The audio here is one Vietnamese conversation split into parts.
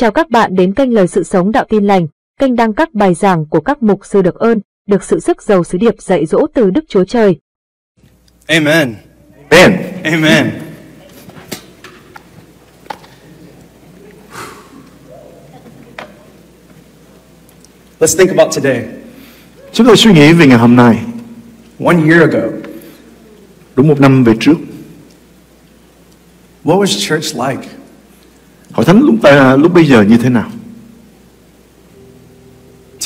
Chào các bạn đến kênh Lời Sự Sống Đạo Tin Lành, kênh đăng các bài giảng của các mục sư được ơn, được sự sức giàu sứ điệp dạy dỗ từ Đức Chúa Trời. Amen. Amen. Amen. Let's think about today. Chúng tôi suy nghĩ về ngày hôm nay, One year ago, đúng một năm về trước. what was church like? Hội thánh lúc ta lúc bây giờ như thế nào?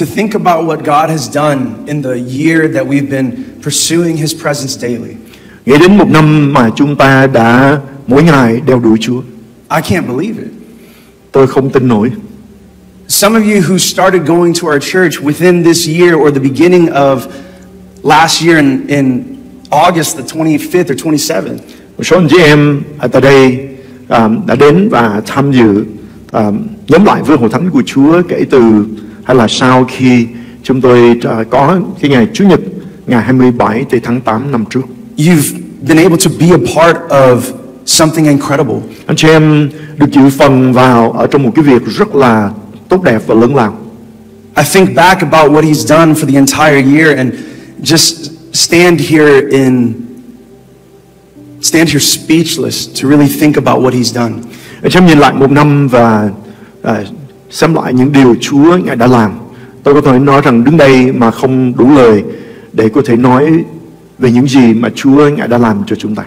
To think about what God has done in the year that we've been pursuing His presence daily. Nghĩ đến một năm mà chúng ta đã mỗi ngày đeo đuổi Chúa. I can't believe it. Tôi không tin nổi. Some of you who started going to our church within this year or the beginning of last year in, in August the 25th or 27th, Một số anh chị em ở tại đây à, đã đến và tham dự à, nhóm lại với hội thánh của Chúa kể từ hay là sau khi chúng tôi à, có cái ngày Chủ nhật ngày 27 thì tháng 8 năm trước. you've been able to be a part of something incredible. Anh chị em được chịu phần vào ở trong một cái việc rất là tốt đẹp và lớn lao. I think back about what he's done for the entire year and just stand here in stand here speechless to really think about what he's done. Anh chị nhìn lại một năm và uh, xem lại những điều Chúa Ngài đã làm. Tôi có thể nói rằng đứng đây mà không đủ lời để có thể nói về những gì mà Chúa Ngài đã làm cho chúng ta.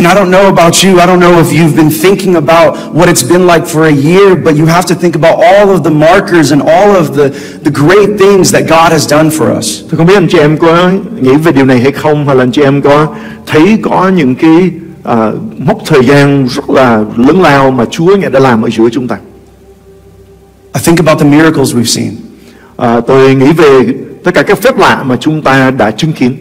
And I don't know about you, I don't know if you've been thinking about what it's been like for a year, but you have to think about all of the markers and all of the, the great things that God has done for us. Tôi không biết anh chị em có nghĩ về điều này hay không hay là anh chị em có thấy có những cái à, mốc thời gian rất là lớn lao mà Chúa Ngài đã làm ở giữa chúng ta. I think about the miracles we've seen. À, tôi nghĩ về tất cả các phép lạ mà chúng ta đã chứng kiến.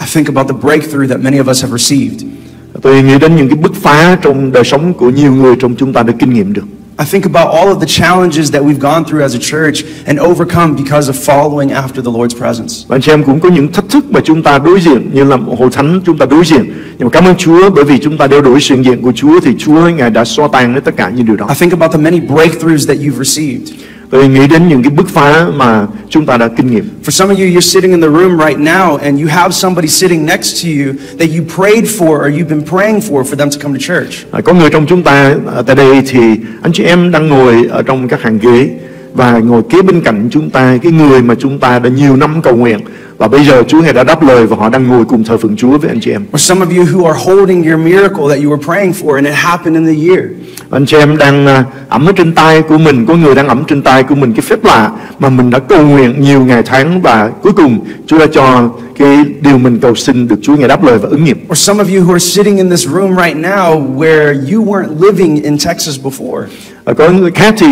I think about the breakthrough that many of us have received. Tôi nghĩ đến những cái bứt phá trong đời sống của nhiều người trong chúng ta đã kinh nghiệm được. I think about all of the challenges that we've gone through as a church and overcome because of following after the Lord's presence. Và anh chị em cũng có những thách thức mà chúng ta đối diện như là hội thánh chúng ta đối diện. Nhưng mà cảm ơn Chúa bởi vì chúng ta đeo đuổi sự hiện diện của Chúa thì Chúa Ngài đã xóa tan hết tất cả những điều đó. I think about the many breakthroughs that you've received. Tôi nghĩ đến những cái bứt phá mà chúng ta đã kinh nghiệm. For some of you, you're sitting in the room right now and you have somebody sitting next to you that you prayed for or you've been praying for for them to come to church. À, có người trong chúng ta ở tại đây thì anh chị em đang ngồi ở trong các hàng ghế và ngồi kế bên cạnh chúng ta cái người mà chúng ta đã nhiều năm cầu nguyện và bây giờ Chúa Ngài đã đáp lời và họ đang ngồi cùng thờ phượng Chúa với anh chị em. Or some of you who are holding your miracle that you were praying for and it happened in the year. Anh chị em đang à, ẩm ở trên tay của mình Có người đang ẩm trên tay của mình cái phép lạ Mà mình đã cầu nguyện nhiều ngày tháng Và cuối cùng Chúa đã cho cái điều mình cầu xin Được Chúa Ngài đáp lời và ứng nghiệm Or some of you who are sitting in this room right now where you weren't living in Texas before. Và có người khác thì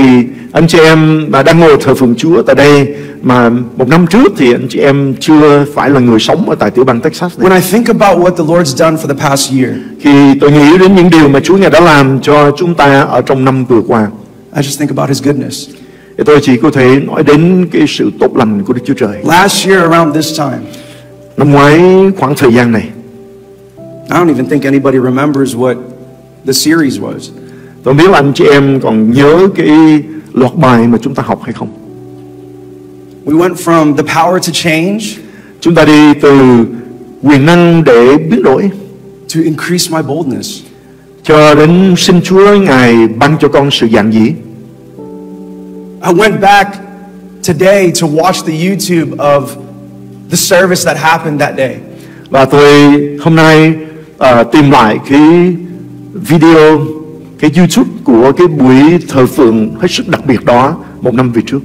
anh chị em mà đang ngồi thờ phượng Chúa tại đây Mà một năm trước thì anh chị em chưa phải là người sống ở tại tiểu bang Texas này When I think about what the Lord's done for the past year, Khi tôi nghĩ đến những điều mà Chúa Ngài đã làm cho chúng ta ở trong năm vừa qua I just think about His goodness. Thì tôi chỉ có thể nói đến cái sự tốt lành của Đức Chúa Trời Last year around this time, Năm ngoái khoảng thời gian này I don't even think anybody remembers what the series was. Tôi biết là anh chị em còn nhớ cái loạt bài mà chúng ta học hay không? We went from the power to change Chúng ta đi từ quyền năng để biến đổi to increase my boldness. cho đến xin Chúa Ngài ban cho con sự dạn dĩ. I went back today to watch the YouTube of the service that happened that day. Và tôi hôm nay à, tìm lại cái video, cái YouTube của cái buổi thờ phượng hết sức đặc biệt đó một năm về trước.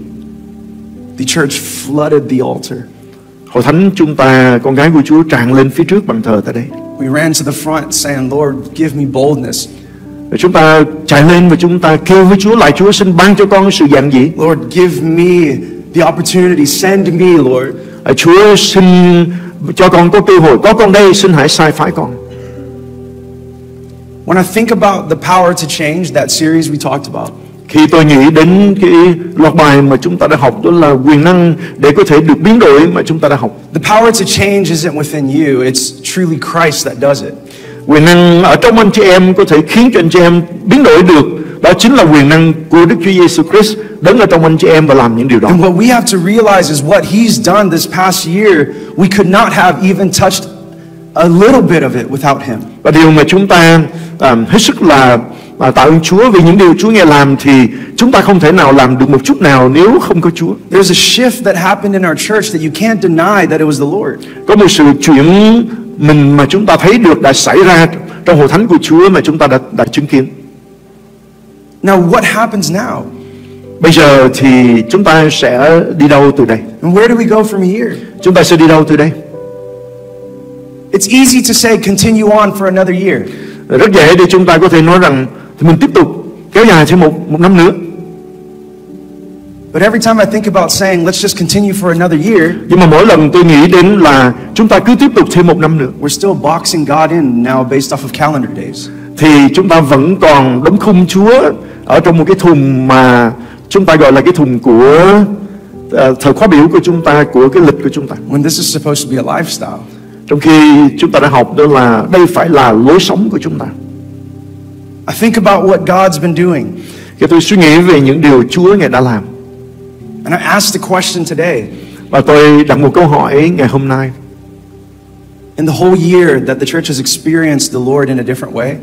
The church flooded the altar. Hội thánh chúng ta, con gái của Chúa tràn lên phía trước bàn thờ tại đây. We ran to the front saying, Lord, give me boldness. Và chúng ta chạy lên và chúng ta kêu với Chúa lại Chúa xin ban cho con sự dạn dĩ. Lord, give me the opportunity. Send me, Lord. À, Chúa xin cho con có cơ hội, có con đây xin hãy sai phái con. When I think about the power to change, that series we talked about, Khi tôi nghĩ đến cái loạt bài mà chúng ta đã học đó là quyền năng để có thể được biến đổi mà chúng ta đã học. the power to change isn't within you, it's truly Christ that does it. Quyền năng ở trong anh chị em có thể khiến cho anh chị em biến đổi được Đó chính là quyền năng của Đức Chúa Giêsu Christ đứng ở trong anh chị em và làm những điều đó. And what we have to realize is what He's done this past year, we could not have even touched a little bit of it without Him. Và điều mà chúng ta à, hết sức là à, tạ ơn Chúa vì những điều Chúa nghe làm thì chúng ta không thể nào làm được một chút nào nếu không có Chúa. There's a shift that happened in our church that you can't deny that it was the Lord. Có một sự chuyển mình mà chúng ta thấy được đã xảy ra trong hội thánh của Chúa mà chúng ta đã đã chứng kiến. Now, what happens now? Bây giờ thì chúng ta sẽ đi đâu từ đây? And where do we go from here? Chúng ta sẽ đi đâu từ đây? It's easy to say continue on for another year. Rất dễ để chúng ta có thể nói rằng thì mình tiếp tục kéo dài thêm một một năm nữa. But every time I think about saying let's just continue for another year, Nhưng mà mỗi lần tôi nghĩ đến là chúng ta cứ tiếp tục thêm một năm nữa we're still boxing God in now based off of calendar days. thì chúng ta vẫn còn đóng khung Chúa ở trong một cái thùng mà chúng ta gọi là cái thùng của ờ, thời khóa biểu của chúng ta của cái lịch của chúng ta. When this is supposed to be a lifestyle. Trong khi chúng ta đã học đó là đây phải là lối sống của chúng ta. I think about what God's been doing. Khi tôi suy nghĩ về những điều Chúa ngài đã làm And I asked the question today và tôi đặt một câu hỏi ngày hôm nay in the whole year that the church has experienced the Lord in a different way,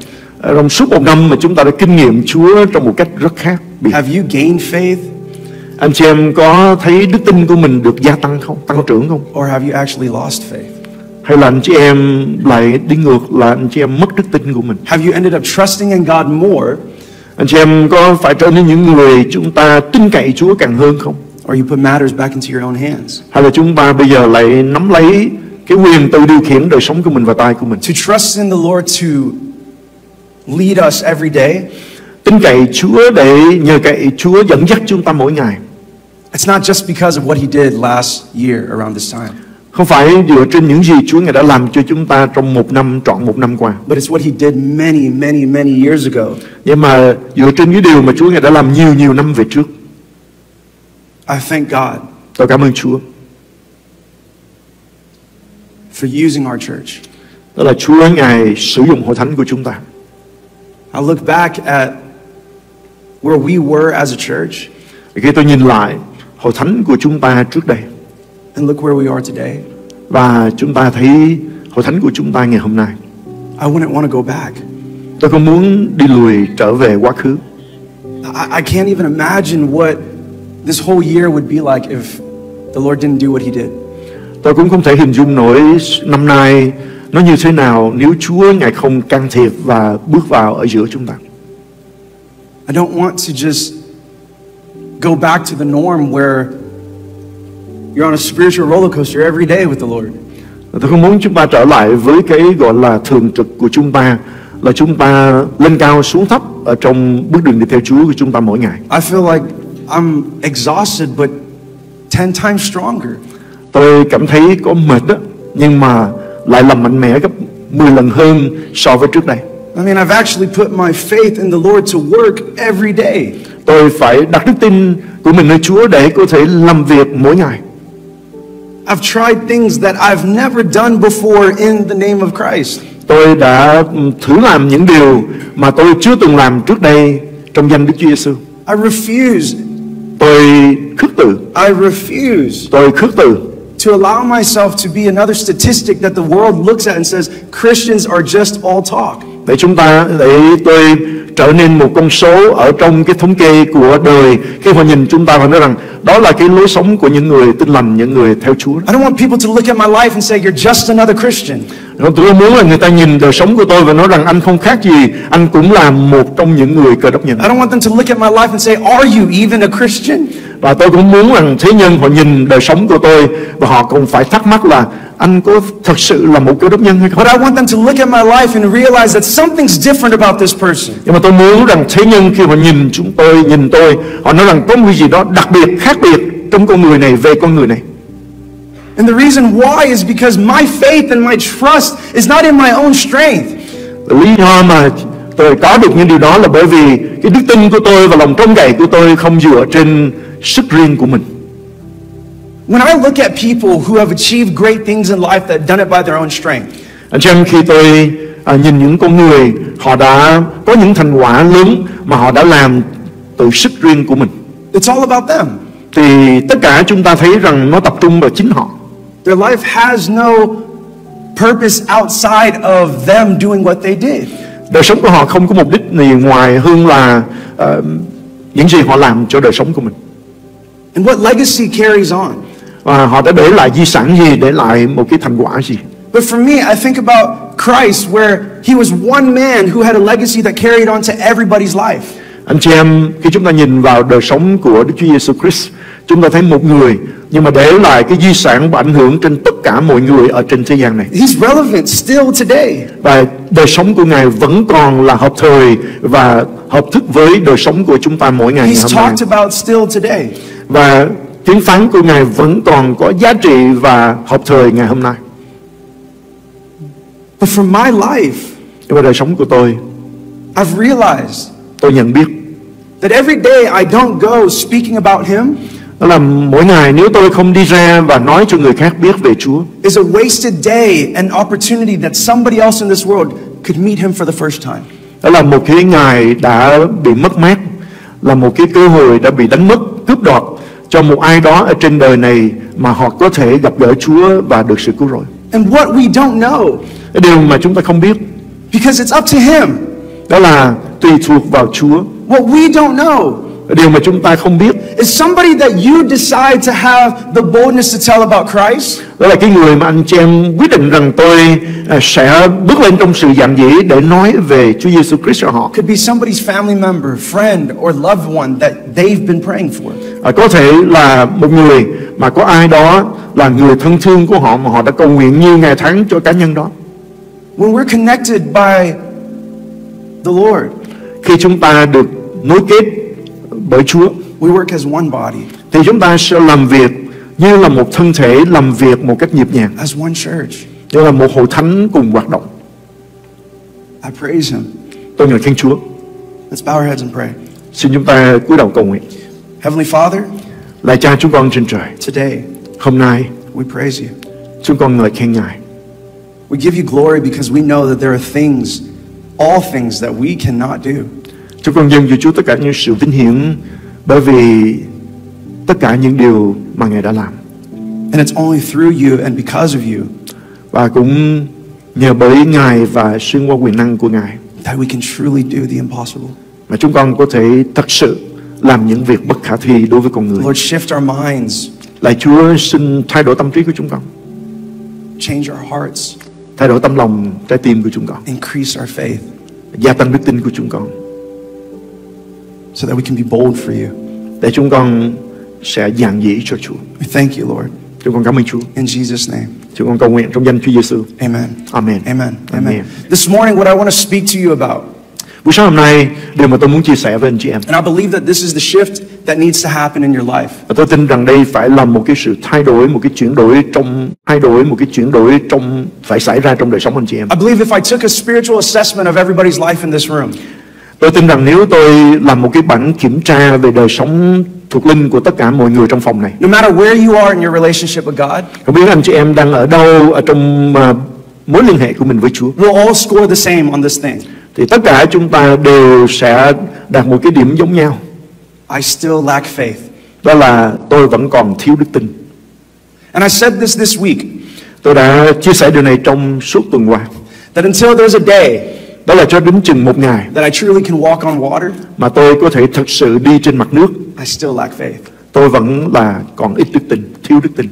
Ở trong suốt một năm mà chúng ta đã kinh nghiệm Chúa trong một cách rất khác biệt. have you gained faith Anh chị em có thấy đức tin của mình được gia tăng không, tăng trưởng không? or have you actually lost faith? Hay là anh chị em lại đi ngược là anh chị em mất đức tin của mình? Have you ended up trusting in God more Anh chị em có phải trở nên những người chúng ta tin cậy Chúa càng hơn không? or you put matters back into your own hands? Hay là chúng ta bây giờ lại nắm lấy cái quyền tự điều khiển đời sống của mình và tay của mình? To trust in the Lord to lead us every day, Tin cậy Chúa để nhờ cậy Chúa dẫn dắt chúng ta mỗi ngày. it's not just because of what He did last year around this time, Không phải dựa trên những gì Chúa Ngài đã làm cho chúng ta trong một năm trọn một năm qua. but it's what He did many, many, many years ago. Nhưng mà dựa trên cái điều mà Chúa Ngài đã làm nhiều nhiều năm về trước. I thank God Tôi cảm ơn Chúa. for using our church. Đó là Chúa Ngài sử dụng hội thánh của chúng ta. I look back at where we were as a church Khi tôi nhìn lại hội thánh của chúng ta trước đây and look where we are today. và chúng ta thấy hội thánh của chúng ta ngày hôm nay. I wouldn't want to go back. Tôi không muốn đi lùi trở về quá khứ. I, I can't even imagine what this whole year would be like if the Lord didn't do what He did. Tôi cũng không thể hình dung nổi năm nay nó như thế nào nếu Chúa Ngài không can thiệp và bước vào ở giữa chúng ta. I don't want to just go back to the norm where you're on a spiritual roller coaster every day with the Lord. Tôi không muốn chúng ta trở lại với cái gọi là thường trực của chúng ta là chúng ta lên cao xuống thấp ở trong bước đường đi theo Chúa của chúng ta mỗi ngày. I feel like I'm exhausted but 10 times stronger. Tôi cảm thấy có mệt đó nhưng mà lại làm mạnh mẽ gấp 10 lần hơn so với trước đây. I mean, I've actually put my faith in the Lord to work every day. Tôi phải đặt đức tin của mình nơi Chúa để có thể làm việc mỗi ngày. I've tried things that I've never done before in the name of Christ. Tôi đã thử làm những điều mà tôi chưa từng làm trước đây trong danh Đức Chúa Giêsu. I refuse, Tôi khước từ, I refuse tôi khước từ to allow myself to be another statistic that the world looks at and says Christians are just all talk. Để chúng ta để tôi trở nên một con số ở trong cái thống kê của đời khi họ nhìn chúng ta và nói rằng đó là cái lối sống của những người tin lành những người theo Chúa I don't want people to look at my life and say you're just another Christian. tôi không muốn là người ta nhìn đời sống của tôi và nói rằng anh không khác gì anh cũng là một trong những người cơ đốc nhân I don't want them to look at my life and say, Are you even a Christian? Và tôi cũng muốn rằng thế nhân họ nhìn đời sống của tôi và họ cũng phải thắc mắc là anh có thật sự là một cơ đốc nhân hay không But I want them to look at my life and realize that something's different about this person. nhưng mà tôi muốn rằng thế nhân khi họ nhìn chúng tôi nhìn tôi họ nói rằng có một cái gì đó đặc biệt khác biệt trong con người này về con người này And the reason why is because my faith and my trust is not in my own strength. lý do mà tôi có được những điều đó là bởi vì cái đức tin của tôi và lòng trông cậy của tôi không dựa trên sức riêng của mình When I look at people who have achieved great things in life that done it by their own strength, anh chị em khi tôi à, nhìn những con người họ đã có những thành quả lớn mà họ đã làm từ sức riêng của mình. It's all about them. Thì tất cả chúng ta thấy rằng nó tập trung vào chính họ. Their life has no purpose outside of them doing what they did. Đời sống của họ không có mục đích gì ngoài hơn là ờ, những gì họ làm cho đời sống của mình. And what legacy carries on? Và họ đã để lại di sản gì, để lại một cái thành quả gì. But for me, I think about Christ, where he was one man who had a legacy that carried on to everybody's life. Anh chị em, khi chúng ta nhìn vào đời sống của Đức Chúa Giêsu Christ, chúng ta thấy một người nhưng mà để lại cái di sản và ảnh hưởng trên tất cả mọi người ở trên thế gian này. He's relevant still today. Và đời sống của Ngài vẫn còn là hợp thời và hợp thức với đời sống của chúng ta mỗi ngày ngày He's hôm nay. talked about still today. Và tiếng phán của Ngài vẫn còn có giá trị và hợp thời ngày hôm nay. But for my life, mà đời sống của tôi, I've realized tôi nhận biết that every day I don't go speaking about him đó là mỗi ngày nếu tôi không đi ra và nói cho người khác biết về Chúa is a wasted day and opportunity that somebody else in this world could meet him for the first time. đó là một cái ngày đã bị mất mát là một cái cơ hội đã bị đánh mất cướp đoạt cho một ai đó ở trên đời này mà họ có thể gặp gỡ Chúa và được sự cứu rỗi And what we don't know, điều mà chúng ta không biết because it's up to him. đó là tùy thuộc vào Chúa What we don't know điều mà chúng ta không biết is somebody that you decide to have the boldness to tell about Christ đó là cái người mà anh chị em quyết định rằng tôi à, sẽ bước lên trong sự giản dĩ để nói về Chúa Giêsu Christ cho họ could be somebody's family member, friend, or loved one that they've been praying for. À, có thể là một người mà có ai đó là người thân thương của họ mà họ đã cầu nguyện nhiều ngày tháng cho cá nhân đó. When we're connected by the Lord, Khi chúng ta được nối kết bởi Chúa we work as one body, thì chúng ta sẽ làm việc như là một thân thể làm việc một cách nhịp nhàng, as one church. như là một hội thánh cùng hoạt động. I praise him. Tôi ngợi khen Chúa. Let's bow our heads and pray. Xin chúng ta cúi đầu cầu nguyện. Heavenly Father, Lạy Cha chúng con trên trời, today hôm nay we praise you. chúng con ngợi khen Ngài. We give you glory because we know that there are things, all things that we cannot do. Chúng con dâng cho Chúa tất cả những sự vinh hiển bởi vì tất cả những điều mà Ngài đã làm. And it's only through you and because of you và cũng nhờ bởi Ngài và xuyên qua quyền năng của Ngài that we can truly do the impossible. mà chúng con có thể thật sự làm những việc bất khả thi đối với con người. Lord, shift our minds, Lạy Chúa xin thay đổi tâm trí của chúng con, change our hearts, thay đổi tâm lòng, trái tim của chúng con, increase our faith gia tăng đức tin của chúng con so that we can be bold for you. để chúng con sẽ giảng dĩ cho Chúa. We thank you, Lord. Chúng con cảm ơn Chúa. In Jesus' name. Chúng con cầu nguyện trong danh Chúa Giêsu. Amen. Amen. Amen. Amen. This morning, what I want to speak to you about, Buổi sáng hôm nay, điều mà tôi muốn chia sẻ với anh chị em. and I believe that this is the shift that needs to happen in your life. Và tôi tin rằng đây phải là một cái sự thay đổi, một cái chuyển đổi trong thay đổi, một cái chuyển đổi trong phải xảy ra trong đời sống anh chị em. I believe if I took a spiritual assessment of everybody's life in this room, Tôi tin rằng nếu tôi làm một cái bản kiểm tra về đời sống thuộc linh của tất cả mọi người trong phòng này, no matter where you are in your relationship with God, không biết anh chị em đang ở đâu ở trong à, mối liên hệ của mình với Chúa, we'll all score the same on this thing. thì tất cả chúng ta đều sẽ đạt một cái điểm giống nhau. I still lack faith. Đó là tôi vẫn còn thiếu đức tin. And I said this this week Tôi đã chia sẻ điều này trong suốt tuần qua. that until there's a day Đó là cho đến chừng một ngày that I truly can walk on water, mà tôi có thể thật sự đi trên mặt nước, I still lack faith. tôi vẫn là còn ít đức tin, thiếu đức tin.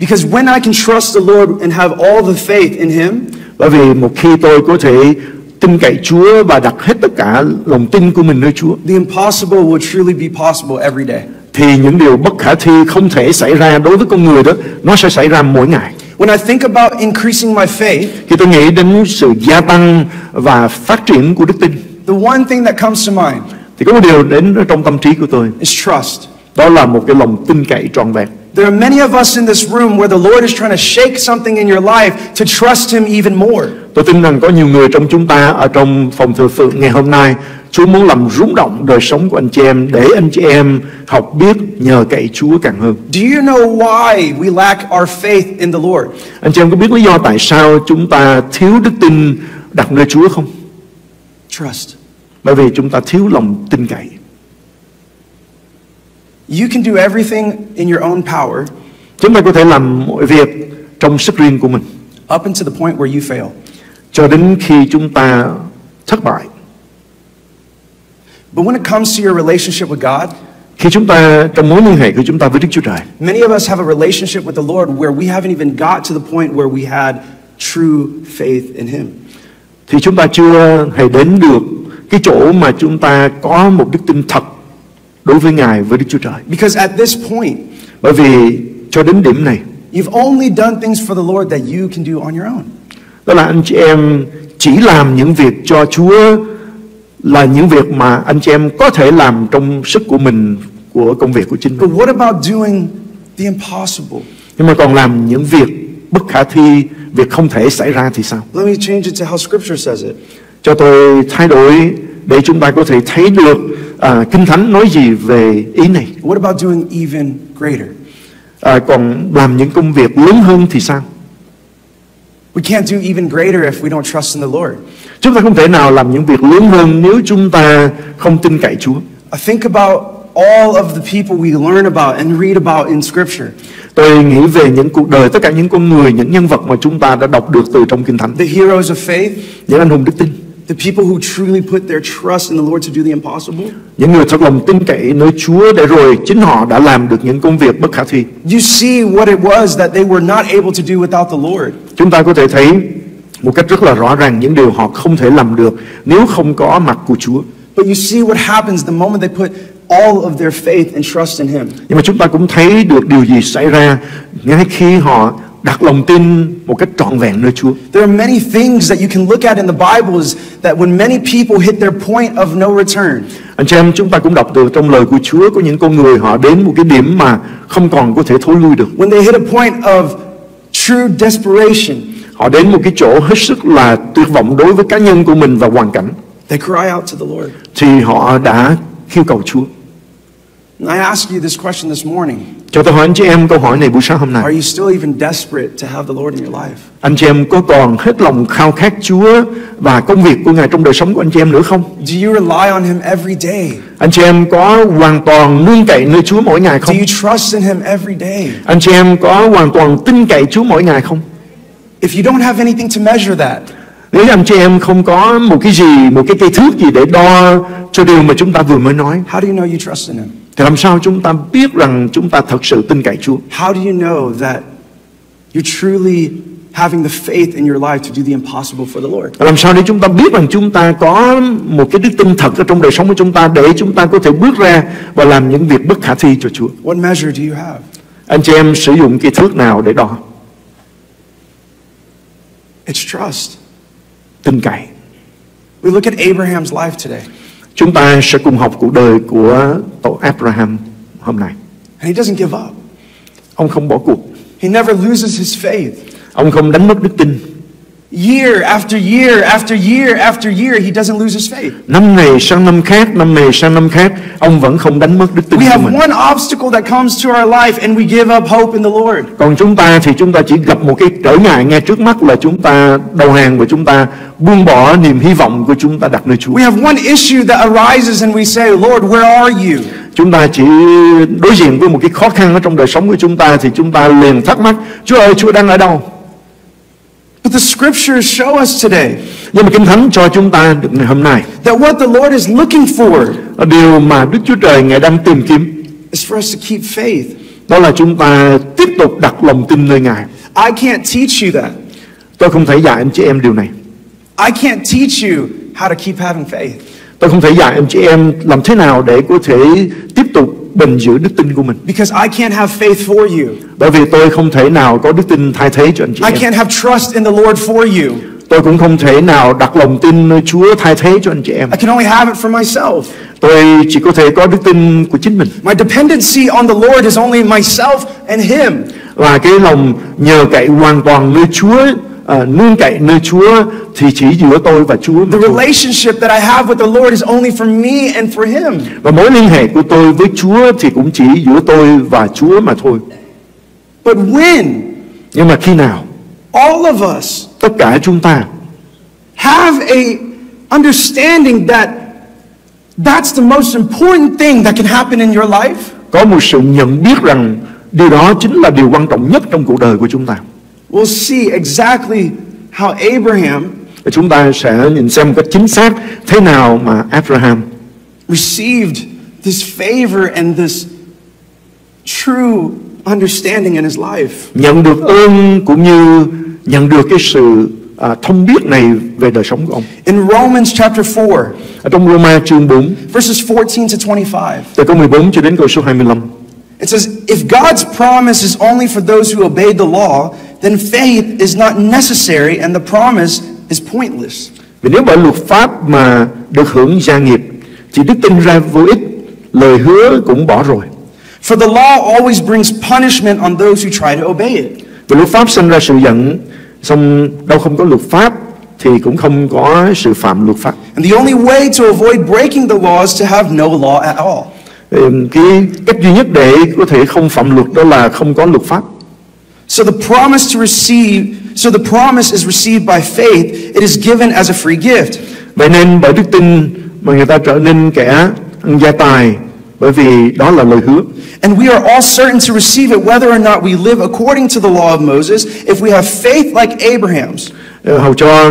Because when I can trust the Lord and have all the faith in Him, Bởi vì một khi tôi có thể tin cậy Chúa và đặt hết tất cả lòng tin của mình nơi Chúa the impossible will truly be possible every day. thì những điều bất khả thi không thể xảy ra đối với con người đó nó sẽ xảy ra mỗi ngày. When I think about increasing my faith, Khi tôi nghĩ đến sự gia tăng và phát triển của đức tin the one thing that comes to mind thì có một điều đến trong tâm trí của tôi is trust. đó là một cái lòng tin cậy trọn vẹn. There are many of us in this room where the Lord is trying to shake something in your life to trust Him even more. Tôi tin rằng có nhiều người trong chúng ta ở trong phòng thờ phượng ngày hôm nay Chúa muốn làm rung động đời sống của anh chị em để anh chị em học biết nhờ cậy Chúa càng hơn. Do you know why we lack our faith in the Lord? Anh chị em có biết lý do tại sao chúng ta thiếu đức tin đặt nơi Chúa không? Trust. bởi vì chúng ta thiếu lòng tin cậy. You can do everything in your own power Chúng ta có thể làm mọi việc trong sức riêng của mình up until the point where you fail. cho đến khi chúng ta thất bại. But when it comes to your relationship with God, Khi chúng ta trong mối liên hệ của chúng ta với Đức Chúa Trời, many of us have a relationship with the Lord where we haven't even got to the point where we had true faith in Him. thì chúng ta chưa hề đến được cái chỗ mà chúng ta có một đức tin thật đối với Ngài với Đức Chúa Trời. Because at this point, Bởi vì cho đến điểm này, you've only done things for the Lord that you can do on your own. đó là anh chị em chỉ làm những việc cho Chúa là những việc mà anh chị em có thể làm trong sức của mình của công việc của chính mình. But what about doing the impossible? Nhưng mà còn làm những việc bất khả thi, việc không thể xảy ra thì sao? Let me change it to how Scripture says it. Cho tôi thay đổi để chúng ta có thể thấy được à, Kinh Thánh nói gì về ý này. What about doing even greater? À, còn làm những công việc lớn hơn thì sao? We can't do even greater if we don't trust in the Lord. Chúng ta không thể nào làm những việc lớn hơn nếu chúng ta không tin cậy Chúa. I think about all of the people we learn about and read about in Scripture. Tôi nghĩ về những cuộc đời, tất cả những con người, những nhân vật mà chúng ta đã đọc được từ trong Kinh Thánh. The heroes of faith, Những anh hùng đức tin, the people who truly put their trust in the Lord to do the impossible. những người thật lòng tin cậy nơi Chúa để rồi chính họ đã làm được những công việc bất khả thi. You see what it was that they were not able to do without the Lord. Chúng ta có thể thấy một cách rất là rõ ràng những điều họ không thể làm được nếu không có mặt của Chúa. But you see what happens the moment they put all of their faith and trust in Him. Nhưng mà chúng ta cũng thấy được điều gì xảy ra ngay khi họ đặt lòng tin một cách trọn vẹn nơi Chúa. There are many things that you can look at in the Bibles that when many people hit their point of no return, Anh chị em chúng ta cũng đọc được trong lời của Chúa có những con người họ đến một cái điểm mà không còn có thể thối lui được. when they hit a point of true desperation, Họ đến một cái chỗ hết sức là tuyệt vọng đối với cá nhân của mình và hoàn cảnh they cry out to the Lord. thì họ đã kêu cầu Chúa. And I ask you this question this morning. Cho tôi hỏi anh chị em câu hỏi này buổi sáng hôm nay. Are you still even desperate to have the Lord in your life? Anh chị em có còn hết lòng khao khát Chúa và công việc của Ngài trong đời sống của anh chị em nữa không? Do you rely on Him every day? Anh chị em có hoàn toàn nương cậy nơi Chúa mỗi ngày Do không? you trust in Him every day? Anh chị em có hoàn toàn tin cậy Chúa mỗi ngày không? If you don't have anything to measure that, Nếu anh chị em không có một cái gì, một cái cây thước gì để đo cho điều mà chúng ta vừa mới nói, how do you know you trust in Him? thì làm sao chúng ta biết rằng chúng ta thật sự tin cậy Chúa? How do you know that you're truly having the faith in your life to do the impossible for the Lord? Làm sao để chúng ta biết rằng chúng ta có một cái đức tin thật ở trong đời sống của chúng ta để chúng ta có thể bước ra và làm những việc bất khả thi cho Chúa? What measure do you have? Anh chị em sử dụng cái thước nào để đo? It's trust. Tin cậy. We look at Abraham's life today, Chúng ta sẽ cùng học cuộc đời của tổ Abraham hôm nay. and he doesn't give up. Ông không bỏ cuộc. He never loses his faith. Ông không đánh mất đức tin. Year after year after year after year, he doesn't lose his faith. Năm này sang năm khác, năm này sang năm khác, ông vẫn không đánh mất đức tin We have one obstacle that comes to our life, and we give up hope in the Lord. Còn chúng ta thì chúng ta chỉ gặp một cái trở ngại ngay trước mắt là chúng ta đầu hàng và chúng ta buông bỏ niềm hy vọng của chúng ta đặt nơi Chúa. We have one issue that arises, and we say, Lord, where are you? Chúng ta chỉ đối diện với một cái khó khăn ở trong đời sống của chúng ta thì chúng ta liền thắc mắc, Chúa ơi, Chúa đang ở đâu? But the scriptures show us today Nhưng mà Kinh Thánh cho chúng ta được ngày hôm nay that what the Lord is looking for điều mà Đức Chúa Trời Ngài đang tìm kiếm is for us to keep faith. đó là chúng ta tiếp tục đặt lòng tin nơi Ngài. I can't teach you that. Tôi không thể dạy anh chị em điều này. I can't teach you how to keep having faith. Tôi không thể dạy anh chị em làm thế nào để có thể tiếp tục bền giữ đức tin của mình. Because I can't have faith for you. Bởi vì tôi không thể nào có đức tin thay thế cho anh chị I em. can't have trust in the Lord for you. Tôi cũng không thể nào đặt lòng tin nơi Chúa thay thế cho anh chị em. I can only have it for myself. Tôi chỉ có thể có đức tin của chính mình. My dependency on the Lord is only myself and Him. Và cái lòng nhờ cậy hoàn toàn nơi Chúa, à, nương cậy nơi Chúa thì chỉ giữa tôi và Chúa The relationship that I have with the Lord is only for me and for Him. Và mối liên hệ của tôi với Chúa thì cũng chỉ giữa tôi và Chúa mà thôi. But when Nhưng mà khi nào all of us tất cả chúng ta have a understanding that That's the most important thing that can happen in your life. có một sự nhận biết rằng điều đó chính là điều quan trọng nhất trong cuộc đời của chúng ta We'll see exactly how Abraham Và chúng ta sẽ nhìn xem một cách chính xác thế nào mà Abraham received this favor and this true understanding in his life. nhận được ơn cũng như nhận được cái sự à, thông biết này về đời sống của ông. In Romans chapter 4, Ở trong Roma chương 4, verses 14 to 25, từ câu 14 cho đến câu số 25. it says, If God's promise is only for those who obeyed the law, then faith is not necessary and the promise is pointless. Vì nếu bởi luật pháp mà được hưởng gia nghiệp, chỉ đức tin ra vô ích, lời hứa cũng bỏ rồi. For the law always brings punishment on those who try to obey it. Vì luật pháp sinh ra sự giận, xong đâu không có luật pháp thì cũng không có sự phạm luật pháp. And the only way to avoid breaking the law is to have no law at all. Cái cách duy nhất để có thể không phạm luật đó là không có luật pháp. So the promise to receive, so the promise is received by faith. It is given as a free gift. Vậy nên bởi đức tin mà người ta trở nên kẻ gia tài bởi vì đó là lời hứa. And we are all certain to receive it whether or not we live according to the law of Moses if we have faith like Abraham's. Ờ, hầu cho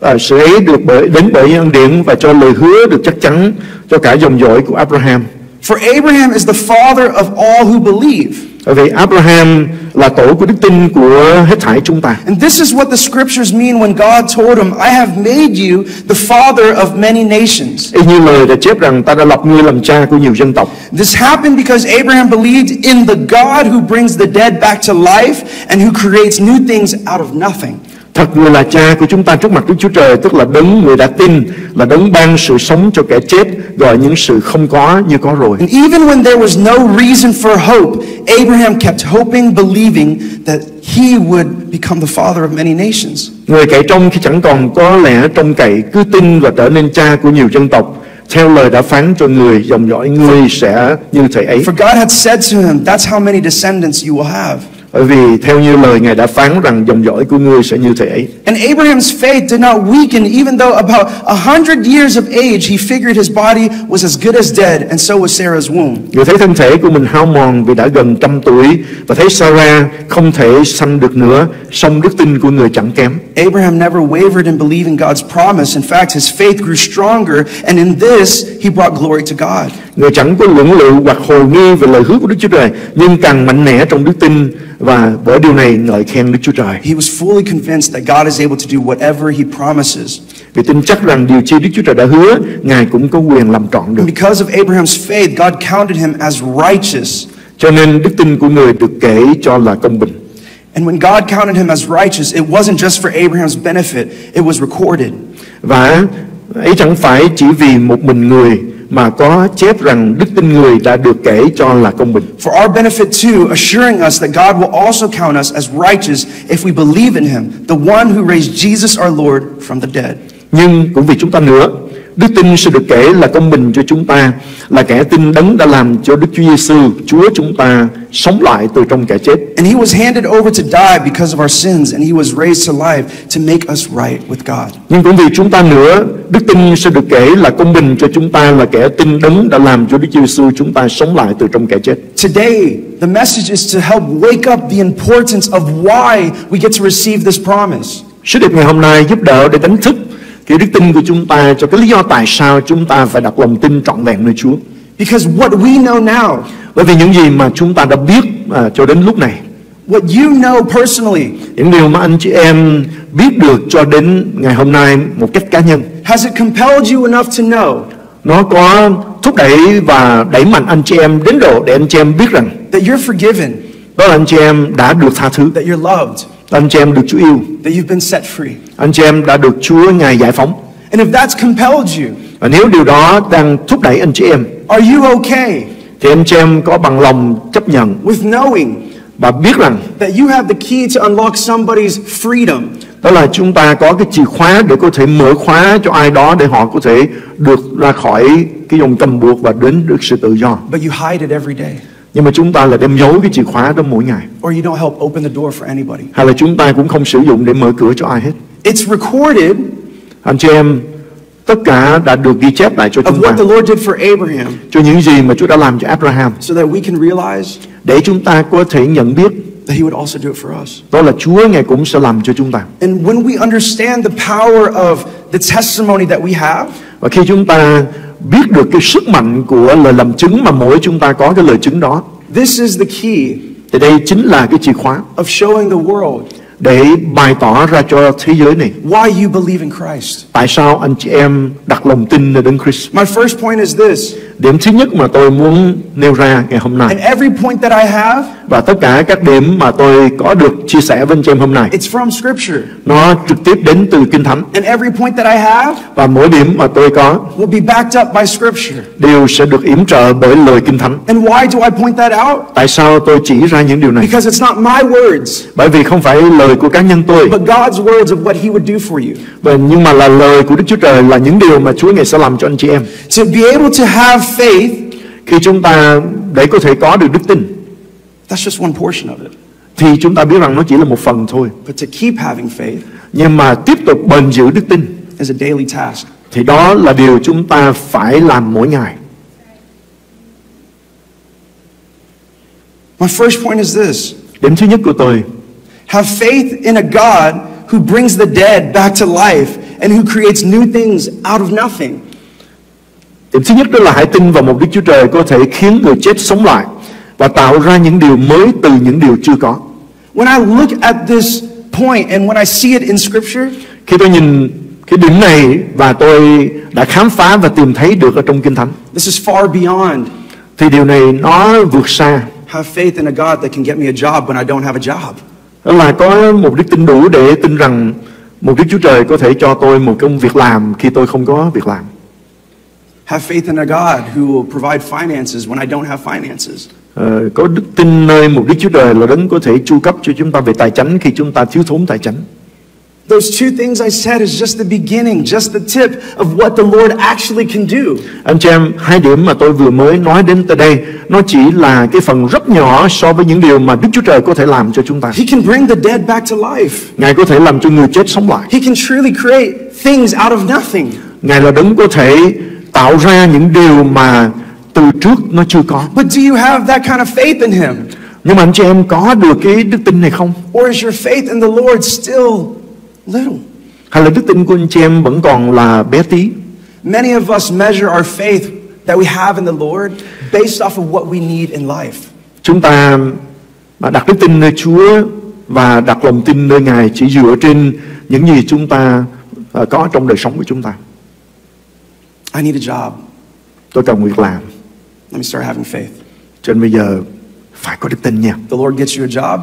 à, sự ấy được bởi đến bởi ân điển và cho lời hứa được chắc chắn cho cả dòng dõi của Abraham. For Abraham is the father of all who believe. Vì Abraham là tổ của đức tin của hết thảy chúng ta. And this is what the scriptures mean when God told him, I have made you the father of many nations. Y như lời đã chép rằng ta đã lập ngươi làm cha của nhiều dân tộc. This happened because Abraham believed in the God who brings the dead back to life and who creates new things out of nothing. Thật người là cha của chúng ta trước mặt Đức Chúa Trời Tức là đấng người đã tin Là đấng ban sự sống cho kẻ chết Gọi những sự không có như có rồi And even when there was no reason for hope, Abraham kept hoping, believing that he would become the father of many nations. Người cậy trông khi chẳng còn có lẽ trông cậy Cứ tin và trở nên cha của nhiều dân tộc Theo lời đã phán cho người Dòng dõi ngươi sẽ như thầy ấy For God had said to him, That's how many descendants you will have. Bởi vì theo như lời Ngài đã phán rằng Dòng dõi của ngươi sẽ như ấy And Abraham's faith did not weaken, even though about a hundred years of age he figured his body was as good as dead, and so was Sarah's womb. Người thấy thân thể của mình hao mòn Vì đã gần trăm tuổi Và thấy Sarah không thể sanh được nữa song đức tin của người chẳng kém Abraham never wavered in believing God's promise. In fact, his faith grew stronger, and in this, he brought glory to God. Người chẳng có lưỡng lự hoặc hồ nghi về lời hứa của Đức Chúa Trời Nhưng càng mạnh mẽ trong đức tin Và bởi điều này ngợi khen Đức Chúa Trời He was fully convinced that God is able to do whatever he promises. Vì tin chắc rằng điều chi Đức Chúa Trời đã hứa Ngài cũng có quyền làm trọn được And because of Abraham's faith, God counted him as righteous. Cho nên đức tin của người được kể cho là công bình And when God counted him as righteous, it wasn't just for Abraham's benefit, it was recorded. Và ấy chẳng phải chỉ vì một mình người Mà có chép rằng đức tin người đã được kể cho là công bình For our benefit too, assuring us that God will also count us as righteous if we believe in him, the one who raised Jesus our Lord from the dead. Nhưng cũng vì chúng ta nữa Đức tin sẽ được kể là công bình cho chúng ta Là kẻ tin đấng đã làm cho Đức Chúa Giêsu Chúa chúng ta sống lại từ trong kẻ chết And he was handed over to die because of our sins, and he was raised to life to make us right with God. Nhưng cũng vì chúng ta nữa Đức tin sẽ được kể là công bình cho chúng ta Là kẻ tin đấng đã làm cho Đức Chúa Giêsu chúng ta sống lại từ trong kẻ chết Today, the message is to help wake up the importance of why we get to receive this promise. Sứ điệp ngày hôm nay giúp đỡ để đánh thức cái đức tin của chúng ta cho cái lý do tại sao chúng ta phải đặt lòng tin trọn vẹn nơi Chúa. Because what we know now, Bởi vì những gì mà chúng ta đã biết à, cho đến lúc này, what you know personally, những điều mà anh chị em biết được cho đến ngày hôm nay một cách cá nhân, has it compelled you enough to know? Nó có thúc đẩy và đẩy mạnh anh chị em đến độ để anh chị em biết rằng that you're forgiven, đó là anh chị em đã được tha thứ, that you're loved, anh chị em được Chúa yêu, that you've been set free? anh chị em đã được Chúa ngài giải phóng. And if that's compelled you, Và nếu điều đó đang thúc đẩy anh chị em are you okay thì anh chị em có bằng lòng chấp nhận with knowing và biết rằng that you have the key to unlock somebody's freedom, đó là chúng ta có cái chìa khóa để có thể mở khóa cho ai đó để họ có thể được ra khỏi cái dòng cầm buộc và đến được sự tự do. but you hide it every day, Nhưng mà chúng ta là đem giấu cái chìa khóa đó mỗi ngày. or you don't help open the door for anybody? Hay là chúng ta cũng không sử dụng để mở cửa cho ai hết. It's recorded Anh chị em tất cả đã được ghi chép lại cho of chúng what ta the Lord did for Abraham cho những gì mà Chúa đã làm cho Abraham so that we can realize để chúng ta có thể nhận biết that He would also do it for us. đó là Chúa ngài cũng sẽ làm cho chúng ta And when we understand the power of the testimony that we have, và khi chúng ta biết được cái sức mạnh của lời làm chứng mà mỗi chúng ta có cái lời chứng đó. This is the key thì đây chính là cái chìa khóa of showing the world để bày tỏ ra cho thế giới này. why you believe in Christ. tại sao anh chị em đặt lòng tin nơi Đấng Christ? My first point is this, điểm thứ nhất mà tôi muốn nêu ra ngày hôm nay and every point that I have, và tất cả các điểm mà tôi có được chia sẻ với anh chị em hôm nay it's from Scripture. nó trực tiếp đến từ kinh thánh And every point that I have và mỗi điểm mà tôi có will be backed up by Scripture. đều sẽ được yểm trợ bởi lời kinh thánh And why do I point that out? tại sao tôi chỉ ra những điều này Because it's not my words, bởi vì không phải lời của cá nhân tôi but God's words of what He would do for you. và nhưng mà là lời của Đức Chúa Trời là những điều mà Chúa ngài sẽ làm cho anh chị em To be able to have faith, khi chúng ta để có thể có được đức tin that's just one portion of it. thì chúng ta biết rằng nó chỉ là một phần thôi But to keep having faith nhưng mà tiếp tục bền giữ đức tin is a daily task. thì đó là điều chúng ta phải làm mỗi ngày My first point is this điểm thứ nhất của tôi have faith in a God who brings the dead back to life and who creates new things out of nothing. Điểm thứ nhất đó là hãy tin vào một Đức Chúa Trời có thể khiến người chết sống lại và tạo ra những điều mới từ những điều chưa có. When I look at this point and when I see it in Scripture, khi tôi nhìn cái điểm này và tôi đã khám phá và tìm thấy được ở trong kinh thánh this is far beyond thì điều này nó vượt xa. have faith in a God that can get me a job when I don't have a job. đó là có một đức tin đủ để tin rằng một Đức Chúa Trời có thể cho tôi một công việc làm khi tôi không có việc làm Have faith in a God who will provide finances when I don't have finances. Ờ, có đức tin nơi một Đức Chúa Trời là đấng có thể chu cấp cho chúng ta về tài chánh khi chúng ta thiếu thốn tài chánh Those two things I said is just the beginning, just the tip of what the Lord actually can do. Anh chị em, hai điểm mà tôi vừa mới nói đến tới đây Nó chỉ là cái phần rất nhỏ so với những điều mà Đức Chúa Trời có thể làm cho chúng ta He can bring the dead back to life. Ngài có thể làm cho người chết sống lại He can truly create things out of nothing. Ngài là đấng có thể tạo ra những điều mà từ trước nó chưa có But do you have that kind of faith in Him? Nhưng mà anh chị em có được cái đức tin này không? Or is your faith in the Lord still little? Hay là đức tin của anh chị em vẫn còn là bé tí? Many of us measure our faith that we have in the Lord based off of what we need in life. Chúng ta đặt đức tin nơi Chúa và đặt lòng tin nơi Ngài chỉ dựa trên những gì chúng ta à, có trong đời sống của chúng ta. I need a job. Tôi cần việc làm, Let me start having faith. cho nên bây giờ phải có đức tin nha. The Lord gets you a job.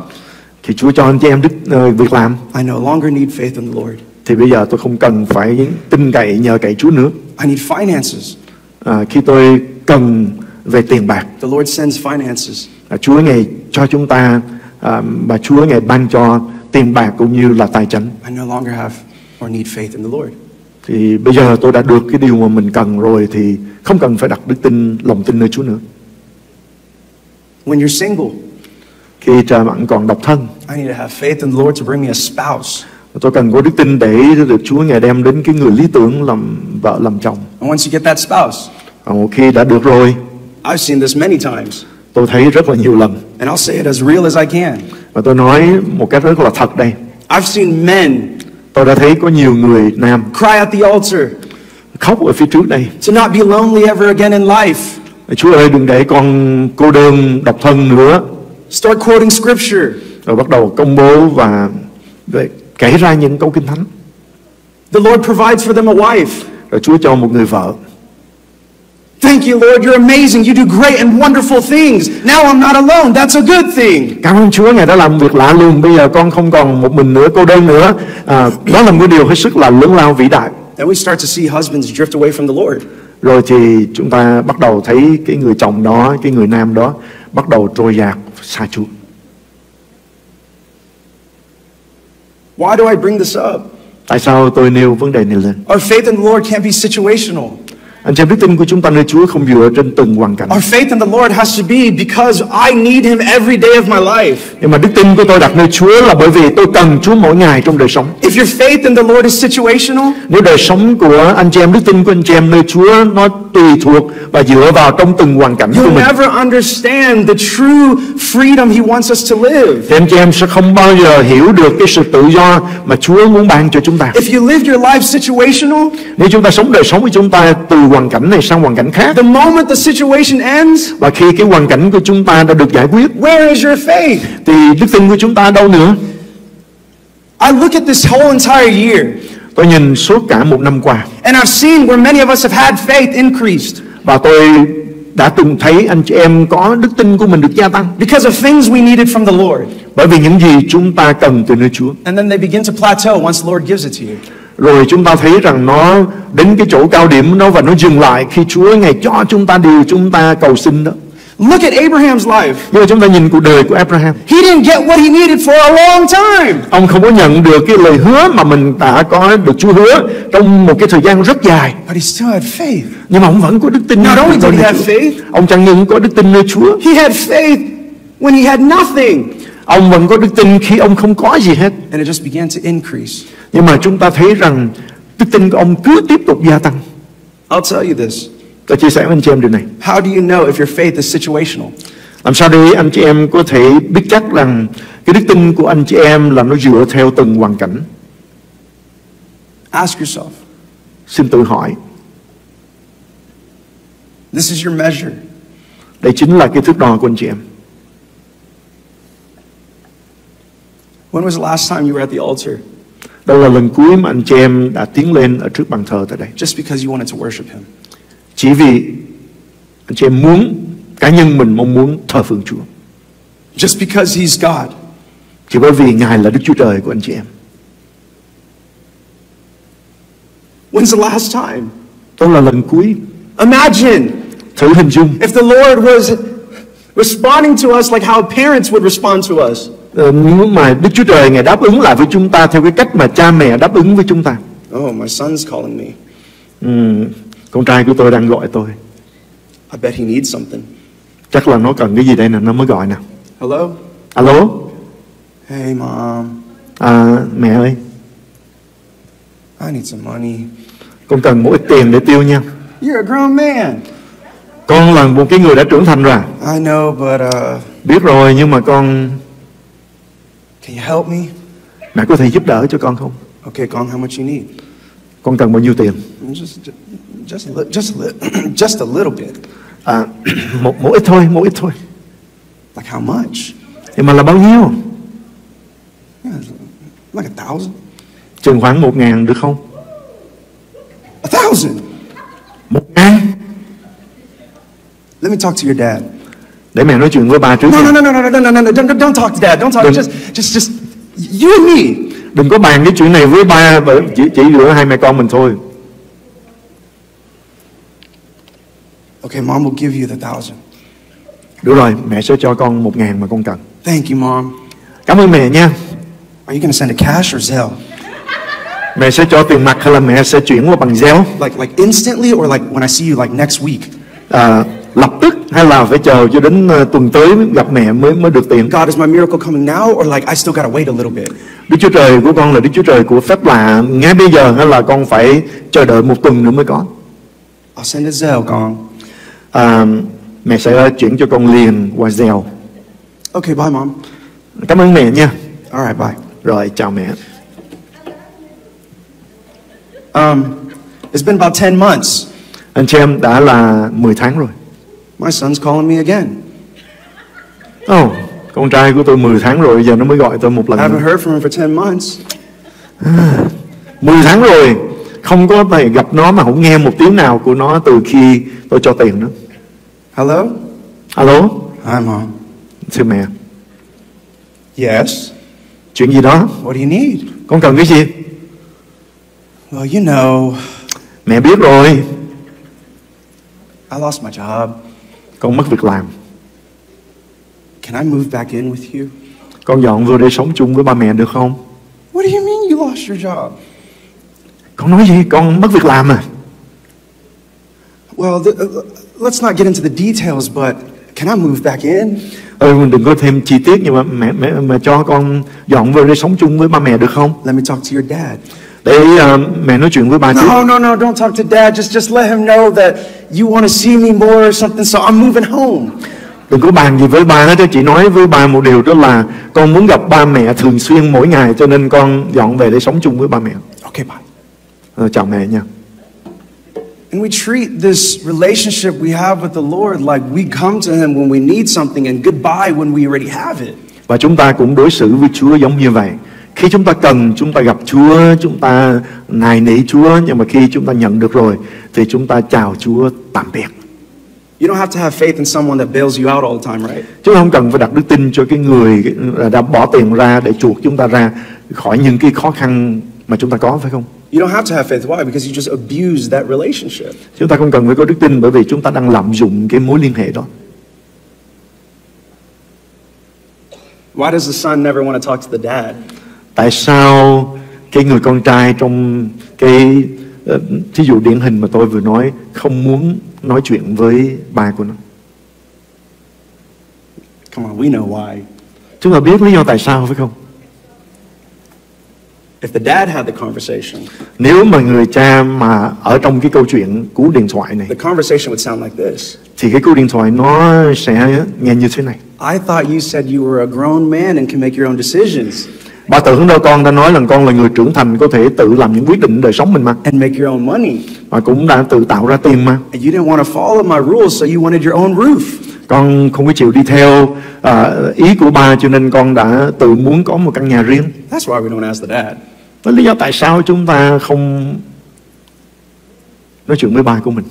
Khi Chúa cho anh chị em đức ờ, việc làm I no longer need faith in the Lord. thì bây giờ tôi không cần phải tin cậy nhờ cậy Chúa nữa. I need finances. À, khi tôi cần về tiền bạc, The Lord sends finances. à, Chúa ngài cho chúng ta à, và Chúa ngài ban cho tiền bạc cũng như là tài chánh. I no longer have or need faith in the Lord. Thì bây giờ tôi đã được cái điều mà mình cần rồi thì không cần phải đặt đức tin, lòng tin nơi Chúa nữa. When you're single, Khi trời bạn còn độc thân, I need to have faith in the Lord to bring me a spouse. tôi cần có đức tin để được Chúa ngài đem đến cái người lý tưởng làm vợ làm chồng. And once you get that spouse, Và một khi đã được rồi, I've seen this many times, tôi thấy rất là nhiều lần and I'll say it as real as I can. và tôi nói một cách rất là thật đây. I've seen men Tôi đã thấy có nhiều người nam cry at the altar khóc ở phía trước đây. to not be lonely ever again in life. Chúa ơi đừng để con cô đơn độc thân nữa. Start quoting scripture. Rồi bắt đầu công bố và kể ra những câu kinh thánh. The Lord provides for them a wife. Rồi Chúa cho một người vợ. Thank you, Lord. You're amazing. You do great and wonderful things. Now I'm not alone. That's a good thing. Cảm ơn Chúa Ngài đã làm việc lạ lùng. Bây giờ con không còn một mình nữa, cô đơn nữa. À, đó là một điều hết sức là lớn lao vĩ đại. Then we start to see husbands drift away from the Lord. Rồi thì chúng ta bắt đầu thấy cái người chồng đó, cái người nam đó bắt đầu trôi dạt xa Chúa. Why do I bring this up? Tại sao tôi nêu vấn đề này lên? Our faith in the Lord can't be situational. Anh chị em đức tin của chúng ta nơi Chúa không dựa trên từng hoàn cảnh. Our faith in the Lord has to be because I need Him every day of my life. Nhưng mà đức tin của tôi đặt nơi Chúa là bởi vì tôi cần Chúa mỗi ngày trong đời sống. If your faith in the Lord is situational, Nếu đời sống của anh chị em đức tin của anh chị em nơi Chúa nó tùy thuộc và dựa vào trong từng hoàn cảnh của mình never understand the true freedom He wants us to live. thì anh chị em sẽ không bao giờ hiểu được cái sự tự do mà Chúa muốn ban cho chúng ta. If you live your life situational, Nếu chúng ta sống đời sống của chúng ta từ hoàn cảnh này sang hoàn cảnh khác the moment the situation ends, và khi cái hoàn cảnh của chúng ta đã được giải quyết where is your faith? thì đức tin của chúng ta đâu nữa? I look at this whole entire year, Tôi nhìn suốt cả một năm qua and I've seen where many of us have had faith increased và tôi đã từng thấy anh chị em có đức tin của mình được gia tăng because of things we needed from the Lord. bởi vì những gì chúng ta cần từ nơi Chúa. And then they begin to plateau once the Lord gives it to you. Rồi chúng ta thấy rằng nó đến cái chỗ cao điểm nó và nó dừng lại khi Chúa ngày cho chúng ta điều chúng ta cầu xin đó. Look at Abraham's life. Nhưng chúng ta nhìn cuộc đời của Abraham. He didn't get what he needed for a long time. Ông không có nhận được cái lời hứa mà mình đã có được Chúa hứa trong một cái thời gian rất dài. But he still had faith. Nhưng mà ông vẫn có đức tin. Not only did he have faith- Ông chẳng những có đức tin nơi Chúa, He had faith when he had nothing. ông vẫn có đức tin khi ông không có gì hết. And it just began to increase. Nhưng mà chúng ta thấy rằng đức tin của ông cứ tiếp tục gia tăng. I'll tell you this. Tôi chia sẻ với anh chị em điều này. How do you know if your faith is situational? Làm sao để anh chị em có thể biết chắc rằng cái đức tin của anh chị em là nó dựa theo từng hoàn cảnh? Ask yourself. Xin tự hỏi. This is your measure. Đây chính là cái thước đo của anh chị em. When was the last time you were at the altar Đây là lần cuối mà anh chị em đã tiến lên ở trước bàn thờ tại đây. just because you wanted to worship him? Chỉ vì anh chị em muốn cá nhân mình mong muốn thờ phượng Chúa. Just because he's God? Chỉ bởi vì Ngài là Đức Chúa Trời của anh chị em. When's the last time? Đó là lần cuối. Imagine Thử hình dung if the Lord was responding to us like how parents would respond to us. Mà Đức Chúa Trời Ngài đáp ứng lại với chúng ta theo cái cách mà cha mẹ đáp ứng với chúng ta. Oh, my son's calling me. Ừm, con trai của tôi đang gọi tôi. I bet he needs something. Chắc là nó cần cái gì đây nè, nó mới gọi nè. Hello? Alo, Hey, mom. à, mẹ ơi, I need some money. con cần một ít tiền để tiêu nha. You're a grown man. Con là một cái người đã trưởng thành rồi. I know, but uh, Biết rồi nhưng mà con can you help me? mẹ có thể giúp đỡ cho con không? Okay, Gong, how much you need? Con cần bao nhiêu tiền? Just, just, a just, just a little bit. À, một một ít thôi, một ít thôi. Like how much? Nhưng mà là bao nhiêu? Yeah, like a thousand. Chừng khoảng một ngàn được không? A thousand. Một ngàn? Let me talk to your dad. Để mẹ nói chuyện với ba trước. No, no, no, no, no, no, no, no, no. Don't, don't- talk to dad. Don't talk. Đừng- Just, just, just you and me. Đừng có bàn cái chuyện này với ba bởi chỉ chỉ giữa hai mẹ con mình thôi. Okay, mom will give you the thousand. Được rồi, mẹ sẽ cho con một ngàn mà con cần. Thank you, mom. Cảm ơn mẹ nha. Are you gonna send it cash or Zelle? Mẹ sẽ cho tiền mặt hay là mẹ sẽ chuyển qua bằng Zelle? Like, like instantly, or like when I see you, like next week? À, lập tức hay là phải chờ cho đến ờ, tuần tới gặp mẹ mới mới được tiền? God, is my miracle coming now, or like I still gotta wait a little bit? Đức Chúa Trời của con là Đức Chúa Trời của phép lạ ngay bây giờ hay là con phải chờ đợi một tuần nữa mới có? I'll send it Zelle, Gong. À, mẹ sẽ chuyển cho con liền qua Zelle. Okay, bye, mom. Cảm ơn mẹ nha. All right, bye. Rồi chào mẹ. Um, it's been about 10 months. Anh chị em đã là 10 tháng rồi. My son's calling me again. Ồ, con trai của tôi 10 tháng rồi giờ nó mới gọi tôi một I lần haven't nữa. heard from him for 10 months. 10 tháng rồi không có thể gặp nó mà không nghe một tiếng nào của nó từ khi tôi cho tiền nó. Hello? Alo, Hi, mom. thưa mẹ, Yes. chuyện gì đó? What do you need? Con cần cái gì? Well, you know, Mẹ biết rồi, I lost my job. Con mất việc làm. Can I move back in with you? Con dọn vô đây sống chung với ba mẹ được không? What do you mean you lost your job? Con nói gì? Con mất việc làm à? well, th- uh, let's not get into the details, but can I move back in? ừ, đừng có thêm chi tiết nhưng mà mẹ mẹ mà cho con dọn về đây sống chung với ba mẹ được không Let me talk to your dad. Để ờ, mẹ nói chuyện với ba trước No, no, no, don't talk to dad. Just, just let him know that you want to see me more or something, so I'm moving home. đừng có bàn gì với ba hết á, chỉ nói với ba một điều đó là con muốn gặp ba mẹ thường xuyên mỗi ngày cho nên con dọn về để sống chung với ba mẹ Okay, bye. Ờ, chào mẹ nha And we treat this relationship we have with the Lord like we come to Him when we need something and goodbye when we already have it. và chúng ta cũng đối xử với Chúa giống như vậy khi chúng ta cần chúng ta gặp Chúa chúng ta nài nỉ Chúa nhưng mà khi chúng ta nhận được rồi thì chúng ta chào Chúa tạm biệt You don't have to have faith in someone that bails you out all the time, right? Chúng ta không cần phải đặt đức tin cho cái người đã bỏ tiền ra để chuộc chúng ta ra khỏi những cái khó khăn mà chúng ta có phải không? You don't have to have faith. Why? Because you just abuse that relationship. Chúng ta không cần phải có đức tin bởi vì chúng ta đang lạm dụng cái mối liên hệ đó. Why does the son never want to talk to the dad? Tại sao cái người con trai trong cái ờ, thí dụ điển hình mà tôi vừa nói không muốn nói chuyện với ba của nó? Come on, we know why. Chúng ta biết lý do tại sao phải không? If the dad had the conversation, Nếu mà người cha mà ở trong cái câu chuyện cú điện thoại này the conversation would sound like this. thì cái cú điện thoại nó sẽ nghe như thế này. I thought you said you were a grown man and can make your own decisions Bà tưởng đâu con đã nói là con là người trưởng thành có thể tự làm những quyết định đời sống mình mà. and make your own money. Và cũng đã tự tạo ra tiền mà. And you didn't want to follow my rules, so you wanted your own roof. Con không có chịu đi theo à, ý của ba cho nên con đã tự muốn có một căn nhà riêng. That's why we don't ask the dad. Đó lý do tại sao chúng ta không nói chuyện với ba của mình.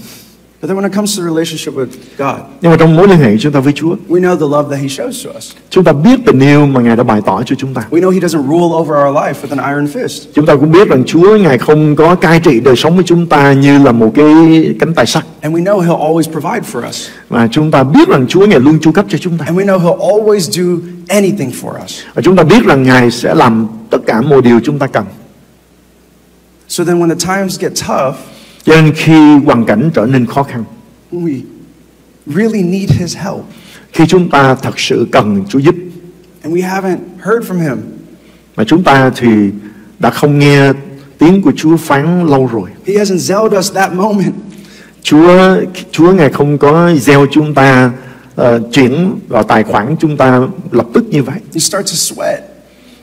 But then when it comes to the relationship with God, Nhưng mà trong mối liên hệ chúng ta với Chúa, we know the love that He shows to us. chúng ta biết tình yêu mà Ngài đã bày tỏ cho chúng ta. We know He doesn't rule over our life with an iron fist. Chúng ta cũng biết rằng Chúa Ngài không có cai trị đời sống của chúng ta như là một cái cánh tay sắt. And we know He'll always provide for us. Và chúng ta biết rằng Chúa Ngài luôn chu cấp cho chúng ta. And we know He'll always do anything for us. Và chúng ta biết rằng Ngài sẽ làm tất cả mọi điều chúng ta cần. So then when the times get tough, Cho nên khi hoàn cảnh trở nên khó khăn, we really need His help. khi chúng ta thật sự cần Chúa giúp, And we haven't heard from Him. mà chúng ta thì đã không nghe tiếng của Chúa phán lâu rồi. He hasn't zelled us that moment. Chúa Chúa Ngài không có gieo chúng ta ờ, chuyển vào tài khoản chúng ta lập tức như vậy. You start to sweat.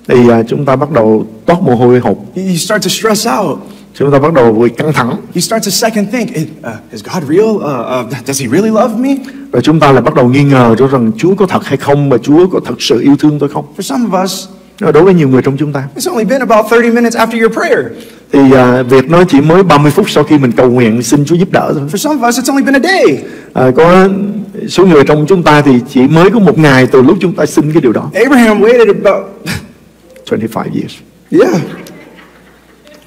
Thì ờ, chúng ta bắt đầu toát mồ hôi hột, you start to stress out. Chúng ta bắt đầu bị căng thẳng, You start to second think, "Is- uh, is God real? Uh, uh, does He really love me? rồi chúng ta lại bắt đầu nghi ngờ cho rằng Chúa có thật hay không và Chúa có thật sự yêu thương tôi không. For some of us, đối với nhiều người trong chúng ta it's only been about 30 minutes after your prayer. thì à, việc nó chỉ mới 30 phút sau khi mình cầu nguyện xin Chúa giúp đỡ thôi. For some of us, it's only been a day. À, có số người trong chúng ta thì chỉ mới có một ngày từ lúc chúng ta xin cái điều đó. Abraham waited about, 25 years. yeah.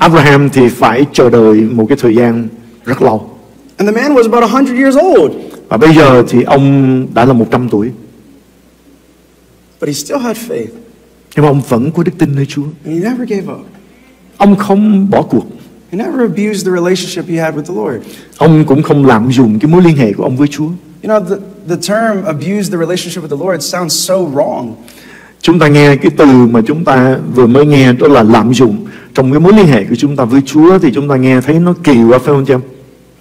Abraham thì phải chờ đợi một cái thời gian rất lâu. And the man was about 100 years old, Và bây giờ thì ông đã là 100 tuổi. but he still had faith. Nhưng mà ông vẫn có đức tin nơi Chúa. And he never gave up. Ông không bỏ cuộc. He never abused the relationship he had with the Lord. Ông cũng không lạm dụng cái mối liên hệ của ông với Chúa. You know, the, the term abuse the relationship with the Lord sounds so wrong. Chúng ta nghe cái từ mà chúng ta vừa mới nghe đó là lạm dụng trong cái mối liên hệ của chúng ta với Chúa thì chúng ta nghe thấy nó kỳ quá phải không chị em?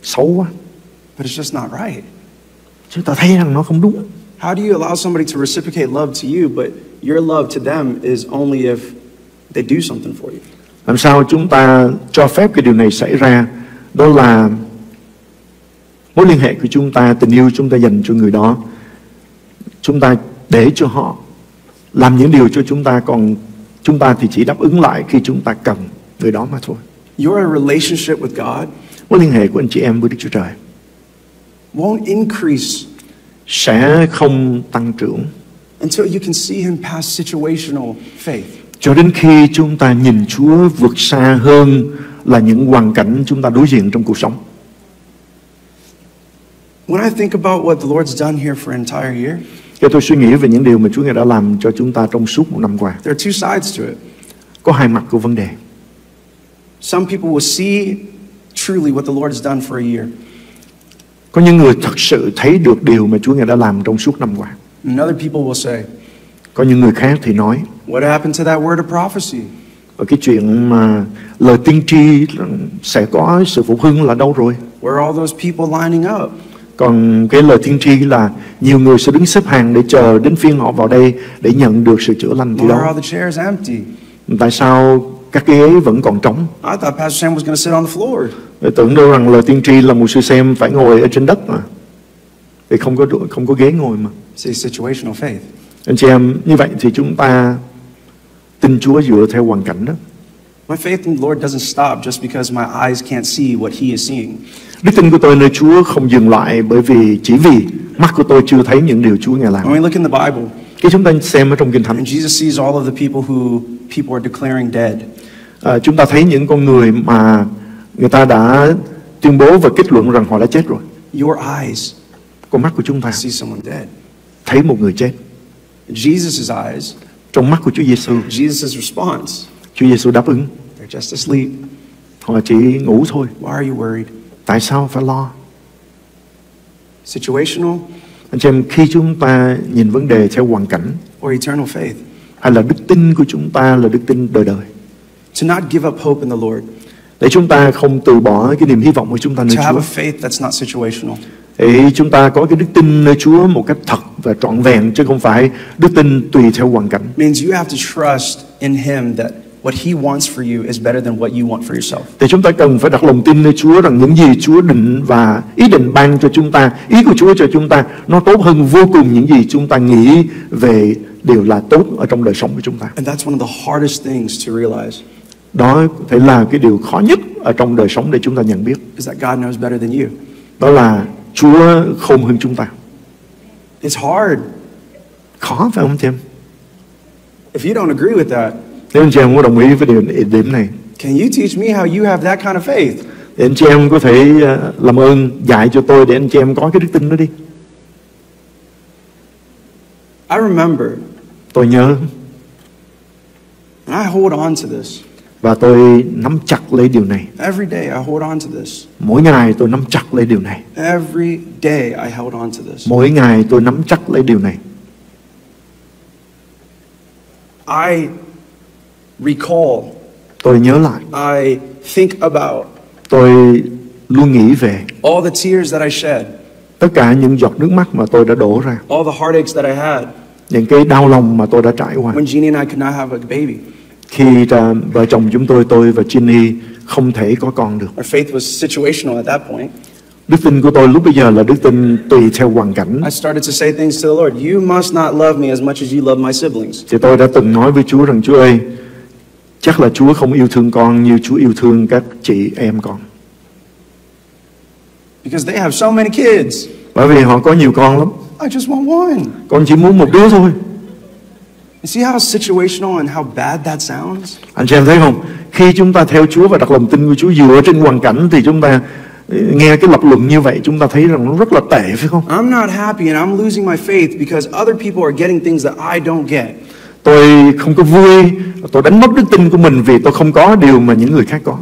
Xấu quá. But it's just not right. Chúng ta thấy rằng nó không đúng. How do you allow somebody to reciprocate love to you, but your love to them is only if they do something for you? Làm sao chúng ta cho phép cái điều này xảy ra? Đó là mối liên hệ của chúng ta, tình yêu chúng ta dành cho người đó. Chúng ta để cho họ làm những điều cho chúng ta còn chúng ta thì chỉ đáp ứng lại khi chúng ta cần người đó mà thôi. Your relationship with God Mối liên hệ của anh chị em với Đức Chúa Trời won't increase sẽ không tăng trưởng until you can see Him past situational faith. cho đến khi chúng ta nhìn Chúa vượt xa hơn là những hoàn cảnh chúng ta đối diện trong cuộc sống. When I think about what the Lord's done here for an entire year, Khi tôi suy nghĩ về những điều mà Chúa Ngài đã làm cho chúng ta trong suốt một năm qua, there are two sides to it. có hai mặt của vấn đề. Some people will see truly what the Lord has done for a year. Có những người thật sự thấy được điều mà Chúa Ngài đã làm trong suốt năm qua. And other people will say, Có những người khác thì nói What happened to that word of prophecy? ở cái chuyện mà lời tiên tri sẽ có sự phục hưng là đâu rồi? Where are all those people lining up? Còn cái lời tiên tri là nhiều người sẽ đứng xếp hàng để chờ đến phiên họ vào đây để nhận được sự chữa lành thì empty? Tại sao các cái ghế vẫn còn trống? Tôi tưởng đâu rằng lời tiên tri là một sư xem phải ngồi ở trên đất mà. Thì không có không có ghế ngồi mà. See, situational faith. Anh chị em, như vậy thì chúng ta tin Chúa dựa theo hoàn cảnh đó. My faith in the Lord doesn't stop just because my eyes can't see what He is seeing. Đức tin của tôi nơi Chúa không dừng lại bởi vì chỉ vì mắt của tôi chưa thấy những điều Chúa Ngài làm. When we look in the Bible, Khi chúng ta xem ở trong Kinh Thánh, and Jesus sees all of the people who people are declaring dead. à, chúng ta thấy những con người mà người ta đã tuyên bố và kết luận rằng họ đã chết rồi. Your eyes Con mắt của chúng ta see someone dead. thấy một người chết. Jesus' eyes, Trong mắt của Chúa Giêsu, Jesus' response, Chúa Giêsu đáp ứng. they're just asleep. Họ chỉ ngủ thôi. Why are you worried? Tại sao phải lo? Situational Anh chị em, khi chúng ta nhìn vấn đề theo hoàn cảnh or eternal faith? hay là đức tin của chúng ta là đức tin đời đời To not give up hope in the Lord. để chúng ta không từ bỏ cái niềm hy vọng của chúng ta nơi To have Chúa a faith that's not situational. để chúng ta có cái đức tin nơi Chúa một cách thật và trọn vẹn chứ không phải đức tin tùy theo hoàn cảnh means you have to trust in Him that what He wants for you is better than what you want for yourself. thì chúng ta cần phải đặt lòng tin nơi Chúa rằng những gì Chúa định và ý định ban cho chúng ta ý của Chúa cho chúng ta nó tốt hơn vô cùng những gì chúng ta nghĩ về điều là tốt ở trong đời sống của chúng ta And that's one of the hardest things to realize đó có thể là cái điều khó nhất ở trong đời sống để chúng ta nhận biết is that God knows better than you. đó là Chúa khôn hơn chúng ta It's hard. khó phải không em If you don't agree with that, nếu anh chị em có đồng ý với điều điểm này can you teach me how you have that kind of faith? thì anh chị em có thể ờ, làm ơn dạy cho tôi để anh chị em có cái đức tin đó đi I remember, tôi nhớ and I hold on to this. và tôi nắm chặt lấy điều này Every day I hold on to this. mỗi ngày tôi nắm chặt lấy điều này Every day I held on to this. mỗi ngày tôi nắm chắc lấy điều này I recall, tôi nhớ lại I think about tôi luôn nghĩ về all the tears that I shed, tất cả những giọt nước mắt mà tôi đã đổ ra all the heartaches that I had những cái đau lòng mà tôi đã trải qua when Jeannie and I could not have a baby. khi à, vợ chồng chúng tôi tôi và Ginny không thể có con được Our faith was situational at that point. đức tin của tôi lúc bây giờ là đức tin tùy theo hoàn cảnh I started to say things to the Lord. You must not love me as much as you love my siblings. thì tôi đã từng nói với Chúa rằng Chúa ơi chắc là Chúa không yêu thương con như Chúa yêu thương các chị em con Because they have so many kids. bởi vì họ có nhiều con lắm I just want one. con chỉ muốn một đứa thôi You see how situational and how bad that sounds? anh chị em thấy không khi chúng ta theo Chúa và đặt lòng tin của Chúa dựa trên hoàn cảnh thì chúng ta ừ, nghe cái lập luận như vậy chúng ta thấy rằng nó rất là tệ phải không I'm not happy and I'm losing my faith because other people are getting things that I don't get. tôi không có vui tôi đánh mất đức tin của mình vì tôi không có điều mà những người khác có.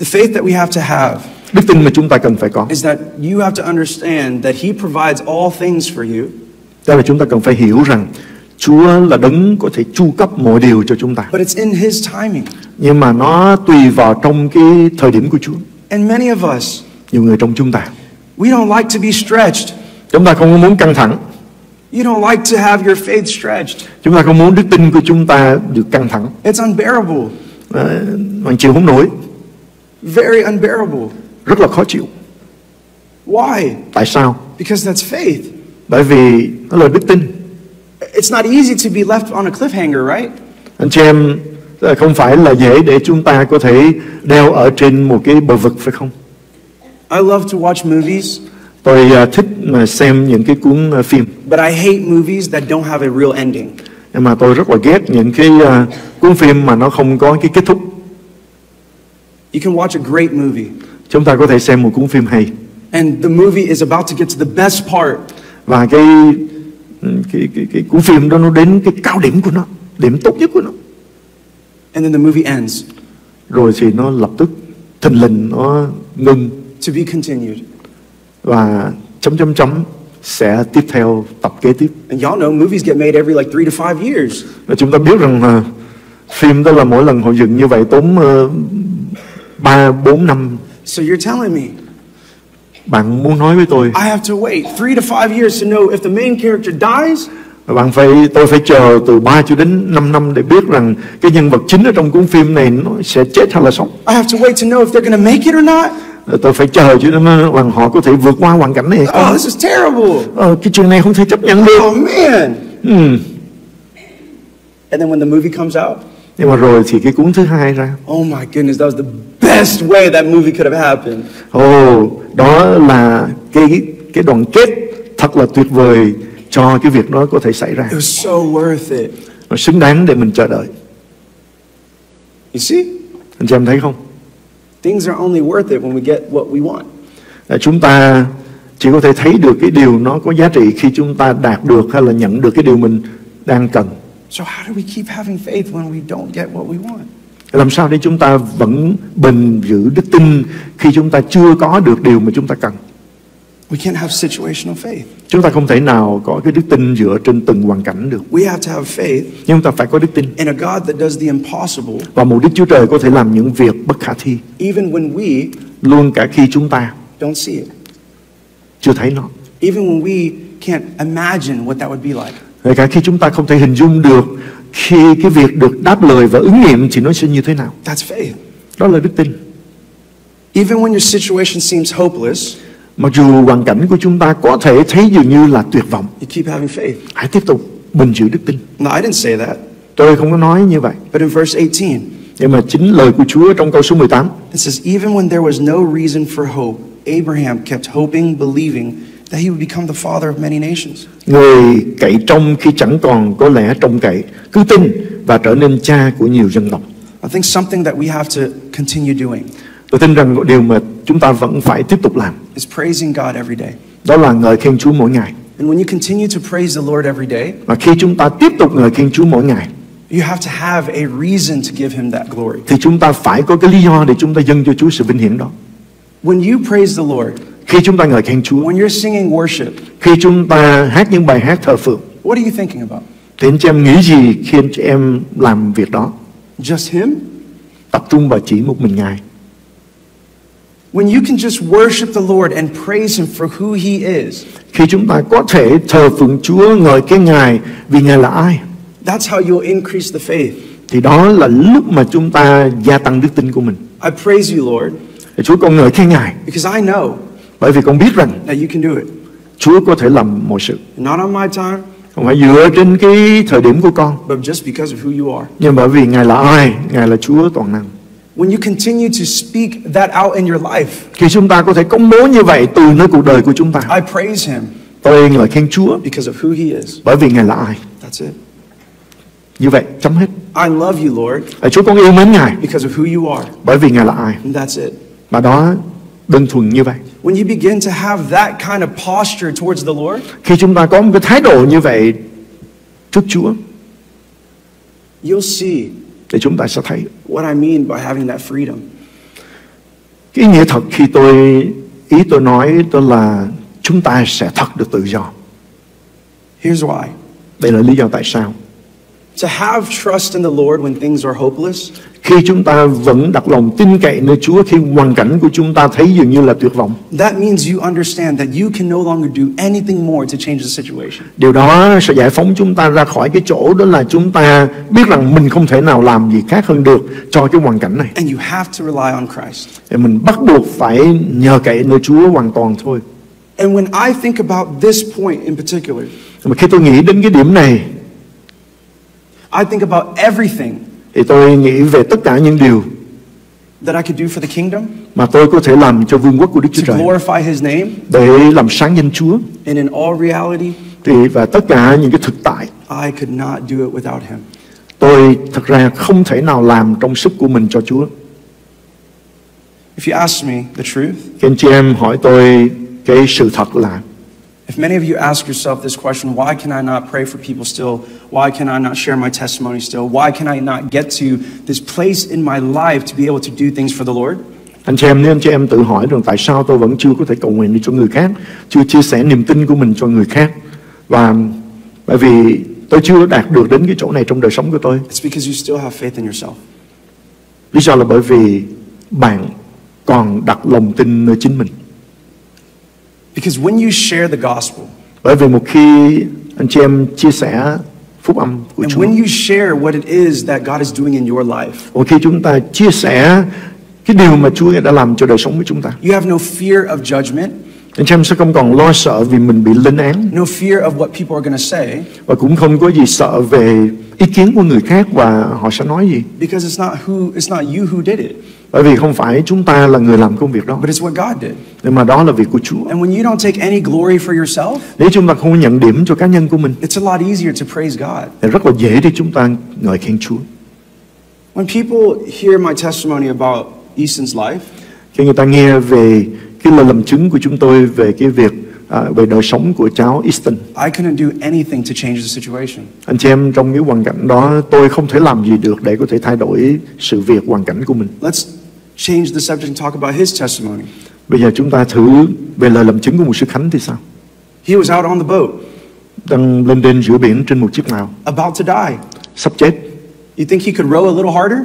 The faith that we have to have đức tin mà chúng ta cần phải có. is that you have to understand that He provides all things for you, đó là chúng ta cần phải hiểu rằng Chúa là đấng có thể chu cấp mọi điều cho chúng ta. But it's in His timing. nhưng mà nó tùy vào trong cái thời điểm của Chúa. And many of us, nhiều người trong chúng ta. we don't like to be stretched. chúng ta không muốn căng thẳng You don't like to have your faith stretched. chúng ta không muốn đức tin của chúng ta được căng thẳng It's unbearable, à, chịu không nổi very unbearable. rất là khó chịu Why? tại sao Because that's faith. bởi vì nó là đức tin It's not easy to be left on a cliffhanger, right? anh chị em à, không phải là dễ để chúng ta có thể đeo ở trên một cái bờ vực phải không I love to watch movies, tôi à, thích mà xem những cái cuốn à, phim. But I hate movies that don't have a real ending. nhưng mà tôi rất là ghét những cái à, cuốn phim mà nó không có cái kết thúc. You can watch a great movie, chúng ta có thể xem một cuốn phim hay. And the movie is about to get to the best part, và cái ừ, cái cái, cái cuốn phim đó nó đến cái cao điểm của nó điểm tốt nhất của nó. And then the movie ends. rồi thì nó lập tức thình lình nó ngừng. To be continued. Và chấm chấm chấm sẽ tiếp theo tập kế tiếp. And y'all know movies get made every like three to five years. và chúng ta biết rằng là phim đó là mỗi lần họ dựng như vậy tốn ờ, ba bốn năm. So you're telling me bạn muốn nói với tôi. I have to wait three to five years to know if the main character dies? Bạn phải tôi phải chờ từ 3 cho đến 5 năm để biết rằng cái nhân vật chính ở trong cuốn phim này nó sẽ chết hay là sống. I have to wait to know if they're going to make it or not. Tôi phải chờ nên rằng họ có thể vượt qua hoàn cảnh này Oh, this is terrible. ờ, cái chuyện này không thể chấp nhận được Oh man. ừ. And then when the movie comes out, nhưng mà rồi thì cái cuốn thứ hai ra oh my goodness, that was the best way that movie could have happened. ồ đó là cái cái đoạn kết thật là tuyệt vời cho cái việc đó có thể xảy ra It was so worth it. nó xứng đáng để mình chờ đợi You see? anh chị em thấy không Things are only worth it when we get what we want. Là chúng ta chỉ có thể thấy được cái điều nó có giá trị khi chúng ta đạt được hay là nhận được cái điều mình đang cần So how do we keep having faith when we don't get what we want? làm sao để chúng ta vẫn bền giữ đức tin khi chúng ta chưa có được điều mà chúng ta cần We can't have situational faith. chúng ta không thể nào có cái đức tin dựa trên từng hoàn cảnh được We have to have faith nhưng chúng ta phải có đức tin in a God that does the impossible, và một đức chúa trời có thể làm những việc bất khả thi even when we luôn cả khi chúng ta don't see it. chưa thấy nó Even when we can't imagine what that would be like. Ngay cả khi chúng ta không thể hình dung được khi cái việc được đáp lời và ứng nghiệm thì nó sẽ như thế nào That's faith. đó là đức tin Even when your situation seems hopeless, mặc dù hoàn cảnh của chúng ta có thể thấy dường như là tuyệt vọng you keep having faith. hãy tiếp tục bình giữ đức tin No, I didn't say that. tôi không có nói như vậy But in verse 18, nhưng mà chính lời của Chúa trong câu số 18 it says, Even when there was no reason for hope, Abraham kept hoping, believing that he would become the father of many nations. người cậy trông khi chẳng còn có lẽ trông cậy cứ tin và trở nên cha của nhiều dân tộc I think something that we have to continue doing tôi tin rằng điều mà chúng ta vẫn phải tiếp tục làm is praising God every day. đó là ngợi khen Chúa mỗi ngày And when you continue to praise the Lord every day, và khi chúng ta tiếp tục ngợi khen Chúa mỗi ngày you have to have a reason to give him that glory. thì chúng ta phải có cái lý do để chúng ta dâng cho Chúa sự vinh hiển đó When you praise the Lord, khi chúng ta ngợi khen Chúa when you're singing worship, khi chúng ta hát những bài hát thờ phượng what are you thinking about? thì anh chị em nghĩ gì khi anh chị em làm việc đó Just him? tập trung vào chỉ một mình Ngài When you can just worship the Lord and praise him for who he is, khi chúng ta có thể thờ phượng Chúa ngợi khen Ngài vì Ngài là ai. That's how you'll increase the faith. thì đó là lúc mà chúng ta gia tăng đức tin của mình. I praise you, Lord, Thì Chúa con ngợi khen Ngài. because I know bởi vì con biết rằng that you can do it. Chúa có thể làm mọi sự. Not on my time, không phải dựa trên cái thời điểm của con. but just because of who you are. nhưng bởi vì Ngài là ai Ngài là Chúa toàn năng When you continue to speak that out in your life, khi chúng ta có thể công bố như vậy từ nơi cuộc đời của chúng ta I praise him tôi ngợi khen Chúa because of who he is. bởi vì Ngài là ai That's it. như vậy chấm hết I love you, Lord, Và Chúa con yêu mến Ngài because of who you are. bởi vì Ngài là ai And that's it. và đó đơn thuần như vậy When you begin to have that kind of posture towards the Lord, khi chúng ta có một cái thái độ như vậy trước Chúa you'll see thì chúng ta sẽ thấy what I mean by having that freedom. cái nghĩa thật khi tôi ý tôi nói đó là chúng ta sẽ thật được tự do Here's why. đây là lý do tại sao To have trust in the Lord when things are hopeless khi chúng ta vẫn đặt lòng tin cậy nơi Chúa khi hoàn cảnh của chúng ta thấy dường như là tuyệt vọng That means you understand that you can no longer do anything more to change the situation. điều đó sẽ giải phóng chúng ta ra khỏi cái chỗ đó là chúng ta biết rằng mình không thể nào làm gì khác hơn được cho cái hoàn cảnh này And you have to rely on Christ. thì mình bắt buộc phải nhờ cậy nơi Chúa hoàn toàn thôi And when I think about this point in particular, mà khi tôi nghĩ đến cái điểm này I think about everything thì tôi nghĩ về tất cả những điều that I could do for the kingdom mà tôi có thể làm cho vương quốc của Đức Chúa to Trời. glorify His name, để làm sáng danh Chúa. and in all reality, thì và tất cả những cái thực tại I could not do it without Him. tôi thật ra không thể nào làm trong sức của mình cho Chúa. If you ask me the truth, khi anh chị em hỏi tôi cái sự thật là if many of you ask yourself this question, why can I not pray for people still? Why can I not share my testimony still? Why can I not get to this place in my life to be able to do things for the Lord? Anh chị em nếu anh chị em tự hỏi rằng tại sao tôi vẫn chưa có thể cầu nguyện đi cho người khác, chưa chia sẻ niềm tin của mình cho người khác và bởi vì tôi chưa đạt được đến cái chỗ này trong đời sống của tôi. It's because you still have faith in yourself. Lý do là bởi vì bạn còn đặt lòng tin nơi chính mình. Because when you share the gospel, Bởi vì một khi anh chị em chia sẻ phúc âm của and Chúa, when you share what it is that God is doing in your life, một khi chúng ta chia sẻ cái điều mà Chúa đã làm cho đời sống của chúng ta, you have no fear of judgment, anh chị em sẽ không còn lo sợ vì mình bị lên án no fear of what people are going to say, và cũng không có gì sợ về ý kiến của người khác và họ sẽ nói gì. because it's not who it's not you who did it, Bởi vì không phải chúng ta là người làm công việc đó, but it's what God did. nhưng mà đó là việc của Chúa. And when you don't take any glory for yourself, Nếu chúng ta không nhận điểm cho cá nhân của mình, it's a lot easier to praise God. thì rất là dễ để chúng ta ngợi khen Chúa. When people hear my testimony about Easton's life, Khi người ta nghe về cái lời làm chứng của chúng tôi về cái việc à, về đời sống của cháu Easton, I couldn't do anything to change the situation. anh chị em trong cái hoàn cảnh đó tôi không thể làm gì được để có thể thay đổi sự việc hoàn cảnh của mình. Let's change the subject and talk about his testimony. Bây giờ chúng ta thử về lời làm chứng của một sư Khánh thì sao? He was out on the boat, Đang lên trên giữa biển trên một chiếc nào about to die. sắp chết. You think he could row a little harder?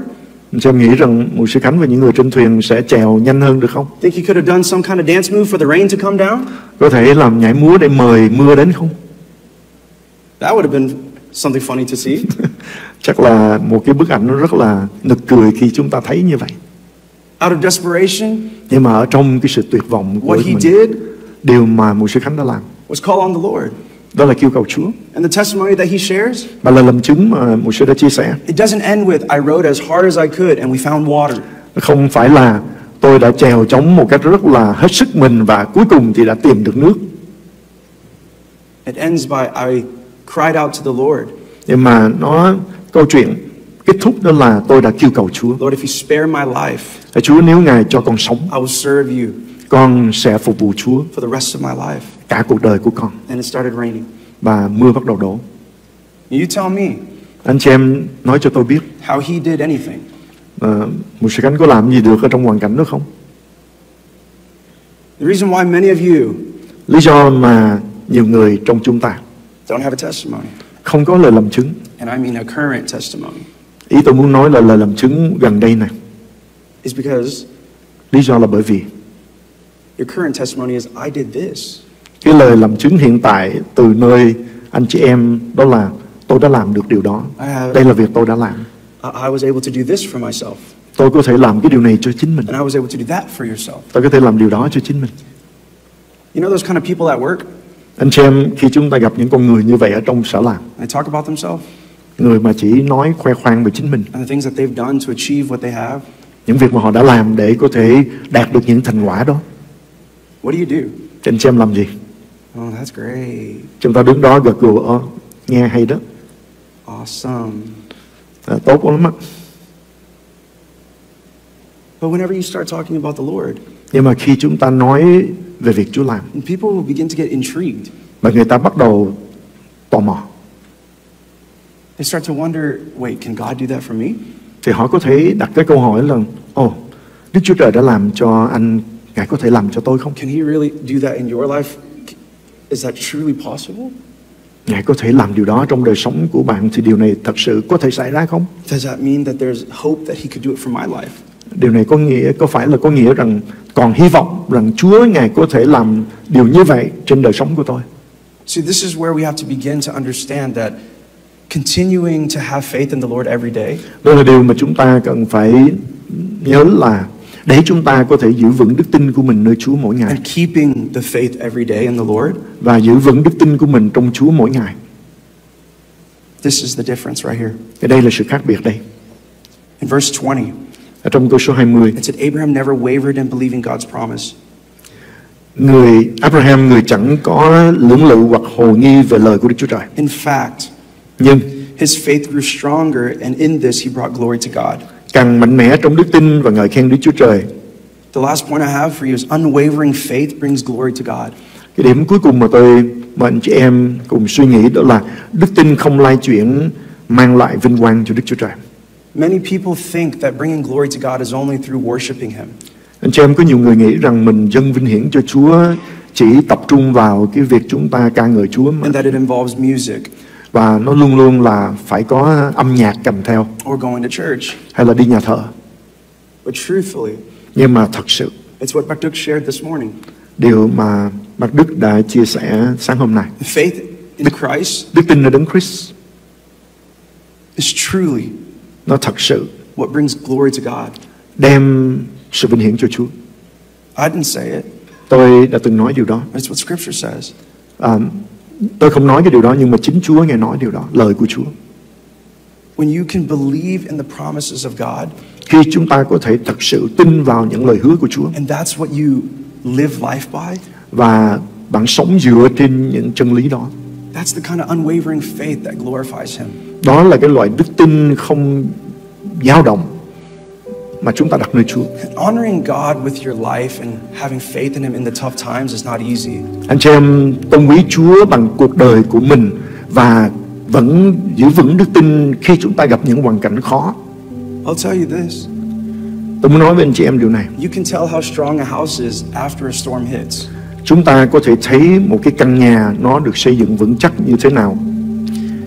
Em nghĩ rằng một sư Khánh và những người trên thuyền sẽ chèo nhanh hơn được không? Think he could have done some kind of dance move for the rain to come down? Có thể làm nhảy múa để mời mưa đến không? That would have been something funny to see. Chắc là một cái bức ảnh nó rất là nực cười khi chúng ta thấy như vậy. Out of desperation, Nhưng mà ở trong cái sự tuyệt vọng của what he mình, did điều mà một sư Khánh đã làm was call on the Lord. Đó là kêu cầu Chúa. And the testimony that he shares, Và lời làm chứng mà một sư đã chia sẻ it doesn't end with I rowed as hard as I could and we found water. không phải là tôi đã chèo chống một cách rất là hết sức mình và cuối cùng thì đã tìm được nước. It ends by I cried out to the Lord, Nhưng mà nó câu chuyện kết thúc đó là tôi đã kêu cầu Chúa. Lord, if you spare my life, Chúa nếu Ngài cho con sống, I will serve you con sẽ phục vụ Chúa for the rest of my life. Cả cuộc đời của con. And it started raining. Và mưa bắt đầu đổ. You tell me Anh chị em nói cho tôi biết how he did anything. uh, một sư Khánh có làm gì được ở trong hoàn cảnh đó không? The reason why many of you Lý do mà nhiều người trong chúng ta don't have a testimony, không có lời làm chứng. and I mean a current testimony, Ý tôi muốn nói là lời làm chứng gần đây này. is because Lý do là bởi vì your current testimony is I did this. Cái lời làm chứng hiện tại từ nơi anh chị em đó là tôi đã làm được điều đó. Đây là việc tôi đã làm. I was able to do this for myself, Tôi có thể làm cái điều này cho chính mình. and I was able to do that for yourself. Tôi có thể làm điều đó cho chính mình. You know those kind of people at work, Anh chị em khi chúng ta gặp những con người như vậy ở trong sở làm, they talk about themselves người mà chỉ nói khoe khoang về chính mình, and the things that they've done to achieve what they have. những việc mà họ đã làm để có thể đạt được những thành quả đó. What do you do? Anh chị em làm gì? Oh, that's great. Chúng ta đứng đó gật gù, "Ơ, nghe hay đó, Awesome. à, tốt lắm á. But whenever you start talking about the Lord, Nhưng mà khi chúng ta nói về việc Chúa làm, people will begin to get intrigued. và người ta bắt đầu tò mò, They start to wonder, wait, can God do that for me? thì họ có thể đặt cái câu hỏi là, ồ, Đức Chúa Trời đã làm cho anh, Ngài có thể làm cho tôi không? Can He really do that in your life? Is that truly possible? Ngài có thể làm điều đó trong đời sống của bạn thì điều này thật sự có thể xảy ra không? Does that mean that there's hope that He could do it for my life? Điều này có nghĩa có phải là có nghĩa rằng còn hy vọng rằng Chúa Ngài có thể làm điều như vậy trên đời sống của tôi. See, this is where we have to begin to understand that continuing to have faith in the Lord every day Đó là điều mà chúng ta cần phải nhớ là để chúng ta có thể giữ vững đức tin của mình nơi Chúa mỗi ngày and keeping the faith every day in the Lord, và giữ vững đức tin của mình trong Chúa mỗi ngày. this is the difference right here. Thì đây là sự khác biệt đây. In verse 20, Ở trong câu số 20, it said, Abraham never wavered in believing God's promise. người Abraham người chẳng có lưỡng lự hoặc hồ nghi về lời của Đức Chúa Trời. In fact, Nhưng his faith grew stronger, and in this he brought glory to God. Càng mạnh mẽ trong đức tin và ngợi khen Đức Chúa Trời. The last point I have for you is unwavering faith brings glory to God. Cái điểm cuối cùng mà tôi mời anh chị em cùng suy nghĩ đó là đức tin không lai chuyển mang lại vinh quang cho Đức Chúa Trời. Many people think that bringing glory to God is only through worshiping Him. Anh chị em có nhiều người nghĩ rằng mình dâng vinh hiển cho Chúa chỉ tập trung vào cái việc chúng ta ca ngợi Chúa mà. and that it involves music và nó luôn luôn là phải có âm nhạc kèm theo or going to church. hay là đi nhà thờ. But truthfully, Nhưng mà thật sự it's what Bakduk shared this morning. điều mà Bác Đức đã chia sẻ sáng hôm nay, Faith in Christ đức tin ở Đấng Christ is truly nó thật sự what brings glory to God. đem sự vinh hiển cho Chúa. I didn't say it. Tôi đã từng nói điều đó. It's what Scripture says. À, tôi không nói cái điều đó nhưng mà chính Chúa nghe nói điều đó, lời của Chúa. When you can believe in the promises of God, Khi chúng ta có thể thật sự tin vào những lời hứa của Chúa and that's what you live life by, và bạn sống dựa trên những chân lý đó. that's the kind of unwavering faith that glorifies Him. Đó là cái loại đức tin không dao động mà chúng ta đặt nơi Chúa. Honoring God with your life and having faith in Him in the tough times is not easy. Anh chị em tôn quý Chúa bằng cuộc đời của mình và vẫn giữ vững đức tin khi chúng ta gặp những hoàn cảnh khó. I'll tell you this Tôi muốn nói với anh chị em điều này. you can tell how strong a house is after a storm hits. Chúng ta có thể thấy một cái căn nhà nó được xây dựng vững chắc như thế nào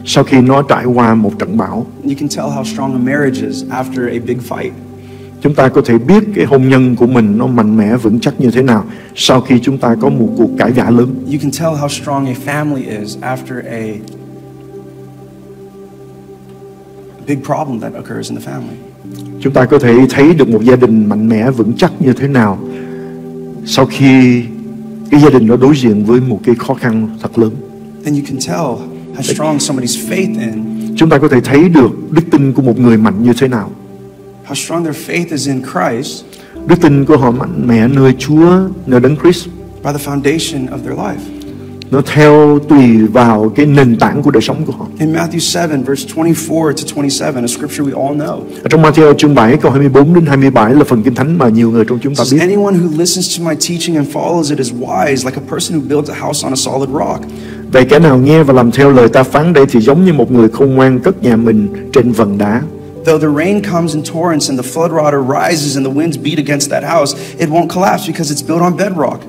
sau khi nó trải qua một trận bão. You can tell how strong a marriage is after a big fight. Chúng ta có thể biết cái hôn nhân của mình nó mạnh mẽ vững chắc như thế nào sau khi chúng ta có một cuộc cãi vã lớn. You can tell how strong a family is after a big problem that occurs in the family. Chúng ta có thể thấy được một gia đình mạnh mẽ vững chắc như thế nào sau khi cái gia đình đó đối diện với một cái khó khăn thật lớn. Then you can tell how strong somebody's faith in, Chúng ta có thể thấy được đức tin của một người mạnh như thế nào. How strong their faith is in Christ Đức tin của họ mạnh mẽ nơi Chúa, nơi Đấng Christ. by the foundation of their life. Nó theo tùy vào cái nền tảng của đời sống của họ. In Matthew 7, verse 24 to 27, a scripture we all know, Ở trong Matthew chương 7 câu 24 đến 27 là phần kinh thánh mà nhiều người trong chúng ta biết. Anyone who listens to my teaching and follows it is wise, like a person who builds a house on a solid rock. Vậy kẻ nào nghe và làm theo lời ta phán đây thì giống như một người khôn ngoan cất nhà mình trên vần đá. Though the rain comes in torrents and the flood water rises and the winds beat against that house, it won't collapse because it's built on bedrock.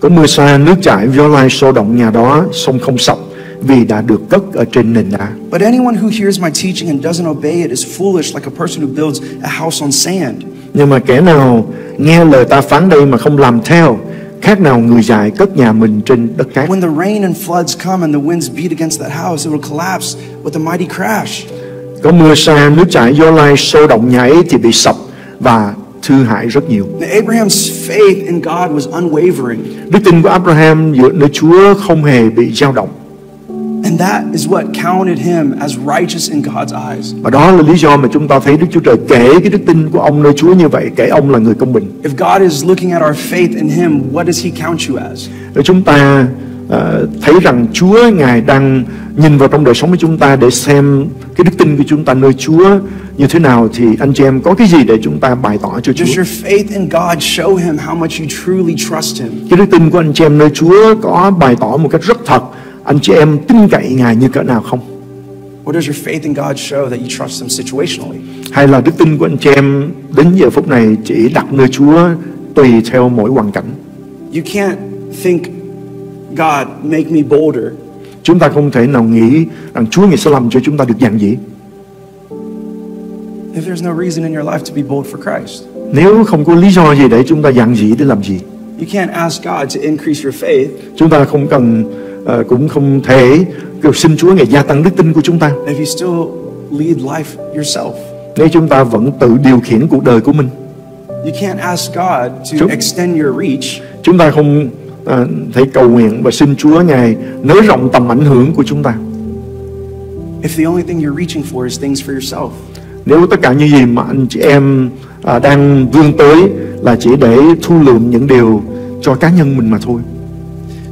Có mưa xa, nước chảy, gió lai xô động nhà đó, sông không sập vì đã được cất ở trên nền đá. But anyone who hears my teaching and doesn't obey it is foolish, like a person who builds a house on sand. Nhưng mà kẻ nào nghe lời ta phán đây mà không làm theo, khác nào người dại cất nhà mình trên đất cát. When the rain and floods come and the winds beat against that house, it will collapse with a mighty crash. Có mưa xa, nước chảy, gió lai xô động nhà ấy thì bị sập và thư hại rất nhiều. Abraham's faith in God was unwavering, Đức tin của Abraham dựa nơi Chúa không hề bị dao động. and that is what counted him as righteous in God's eyes. Và đó là lý do mà chúng ta thấy Đức Chúa Trời kể cái đức tin của ông nơi Chúa như vậy, kể ông là người công bình. If God is looking at our faith in him, what does he count you as? Để chúng ta ờ, thấy rằng Chúa Ngài đang nhìn vào trong đời sống của chúng ta để xem cái đức tin của chúng ta nơi Chúa như thế nào thì anh chị em có cái gì để chúng ta bày tỏ cho Chúa. Does your faith in God show him how much you truly trust him? Cái đức tin của anh chị em nơi Chúa có bày tỏ một cách rất thật anh chị em tin cậy Ngài như cỡ nào không? Or does your faith in God show that you trust him situationally? Hay là đức tin của anh chị em đến giờ phút này chỉ đặt nơi Chúa tùy theo mỗi hoàn cảnh? You can't think, God, make me bolder. Chúng ta không thể nào nghĩ rằng Chúa Ngài sẽ làm cho chúng ta được dạng dĩ. If there's no reason in your life to be bold for Christ. Nếu không có lý do gì để chúng ta dạng dĩ để làm gì? You can't ask God to increase your faith Chúng ta không cần ờ, cũng không thể kêu xin Chúa Ngài gia tăng đức tin của chúng ta if you still lead life yourself. nếu chúng ta vẫn tự điều khiển cuộc đời của mình. You can't ask God to True. extend your reach Chúng ta không ờ, thể cầu nguyện và xin Chúa Ngài nới rộng tầm ảnh hưởng của chúng ta. if the only thing you're reaching for is things for yourself. Nếu tất cả những gì mà anh chị em à, đang vươn tới là chỉ để thu lượm những điều cho cá nhân mình mà thôi.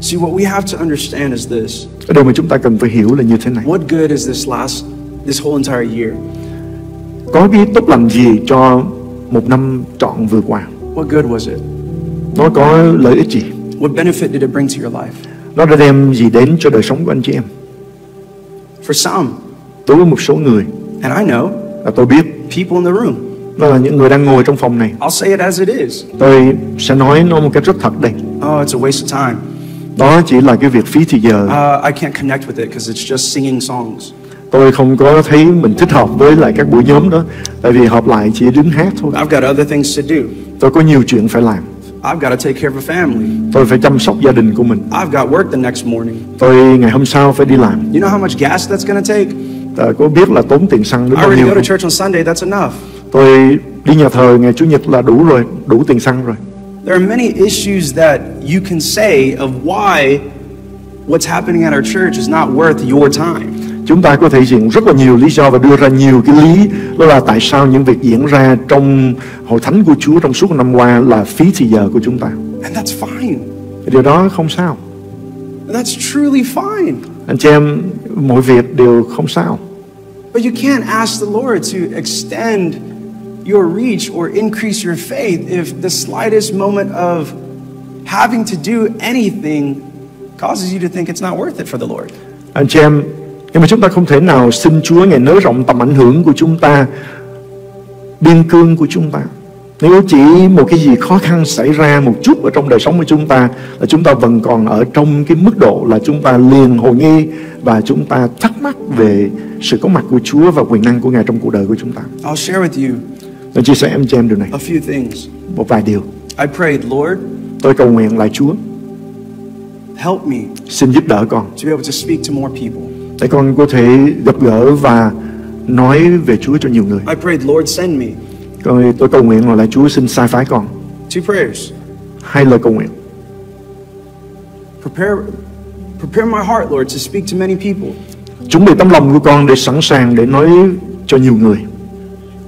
See, what we have to understand is this. Điều mà chúng ta cần phải hiểu là như thế này. What good is this last, this whole entire year? Có cái tốt lành gì cho một năm trọn vừa qua? What good was it? Nó có lợi ích gì? What benefit did it bring to your life? Nó đã đem gì đến cho đời sống của anh chị em? For some, Đối với một số người and I know là tôi biết people in the room, đó là những người đang ngồi trong phòng này I'll say it as it is. tôi sẽ nói nó một cách rất thật đây Oh, it's a waste of time. đó chỉ là cái việc phí thì giờ Uh, I can't connect with it because it's just singing songs. tôi không có thấy mình thích hợp với lại các buổi nhóm đó tại vì họp lại chỉ đứng hát thôi I've got other things to do. tôi có nhiều chuyện phải làm I've got to take care of a family. tôi phải chăm sóc gia đình của mình I've got work the next morning. tôi ngày hôm sau phải đi làm You know how much gas that's going to take? Ờ, có biết là tốn tiền xăng đến I already go to church on Sunday, that's enough. tôi đi nhà thờ ngày chủ nhật là đủ rồi đủ tiền xăng rồi There are many issues that you can say of why what's happening at our church is not worth your time. Chúng ta có thể diện rất là nhiều lý do và đưa ra nhiều cái lý đó là tại sao những việc diễn ra trong hội thánh của Chúa trong suốt năm qua là phí thì giờ của chúng ta And that's fine. điều đó không sao And that's truly fine. anh chị em mọi việc đều không sao But you can't ask the Lord to extend your reach or increase your faith if the slightest moment of having to do anything causes you to think it's not worth it for the Lord. anh chị em nhưng mà chúng ta không thể nào xin Chúa ngày nới rộng tầm ảnh hưởng của chúng ta biên cương của chúng ta nếu chỉ một cái gì khó khăn xảy ra một chút ở trong đời sống của chúng ta là chúng ta vẫn còn ở trong cái mức độ là chúng ta liền hồi nghi và chúng ta thắc mắc về sự có mặt của Chúa và quyền năng của Ngài trong cuộc đời của chúng ta. I'll share with you Tôi chia sẻ em cho em điều này, a few things. một vài điều. I prayed, Lord, Tôi cầu nguyện lại Chúa, help me xin giúp đỡ con to be able to speak to more people. Để con có thể gặp gỡ và nói về Chúa cho nhiều người. I prayed, Lord, send me. Rồi tôi cầu nguyện là Chúa xin sai phái con. Two prayers. Hai lời cầu nguyện. Prepare, prepare my heart, Lord, to speak to many people. Chuẩn bị tấm lòng của con để sẵn sàng để nói cho nhiều người.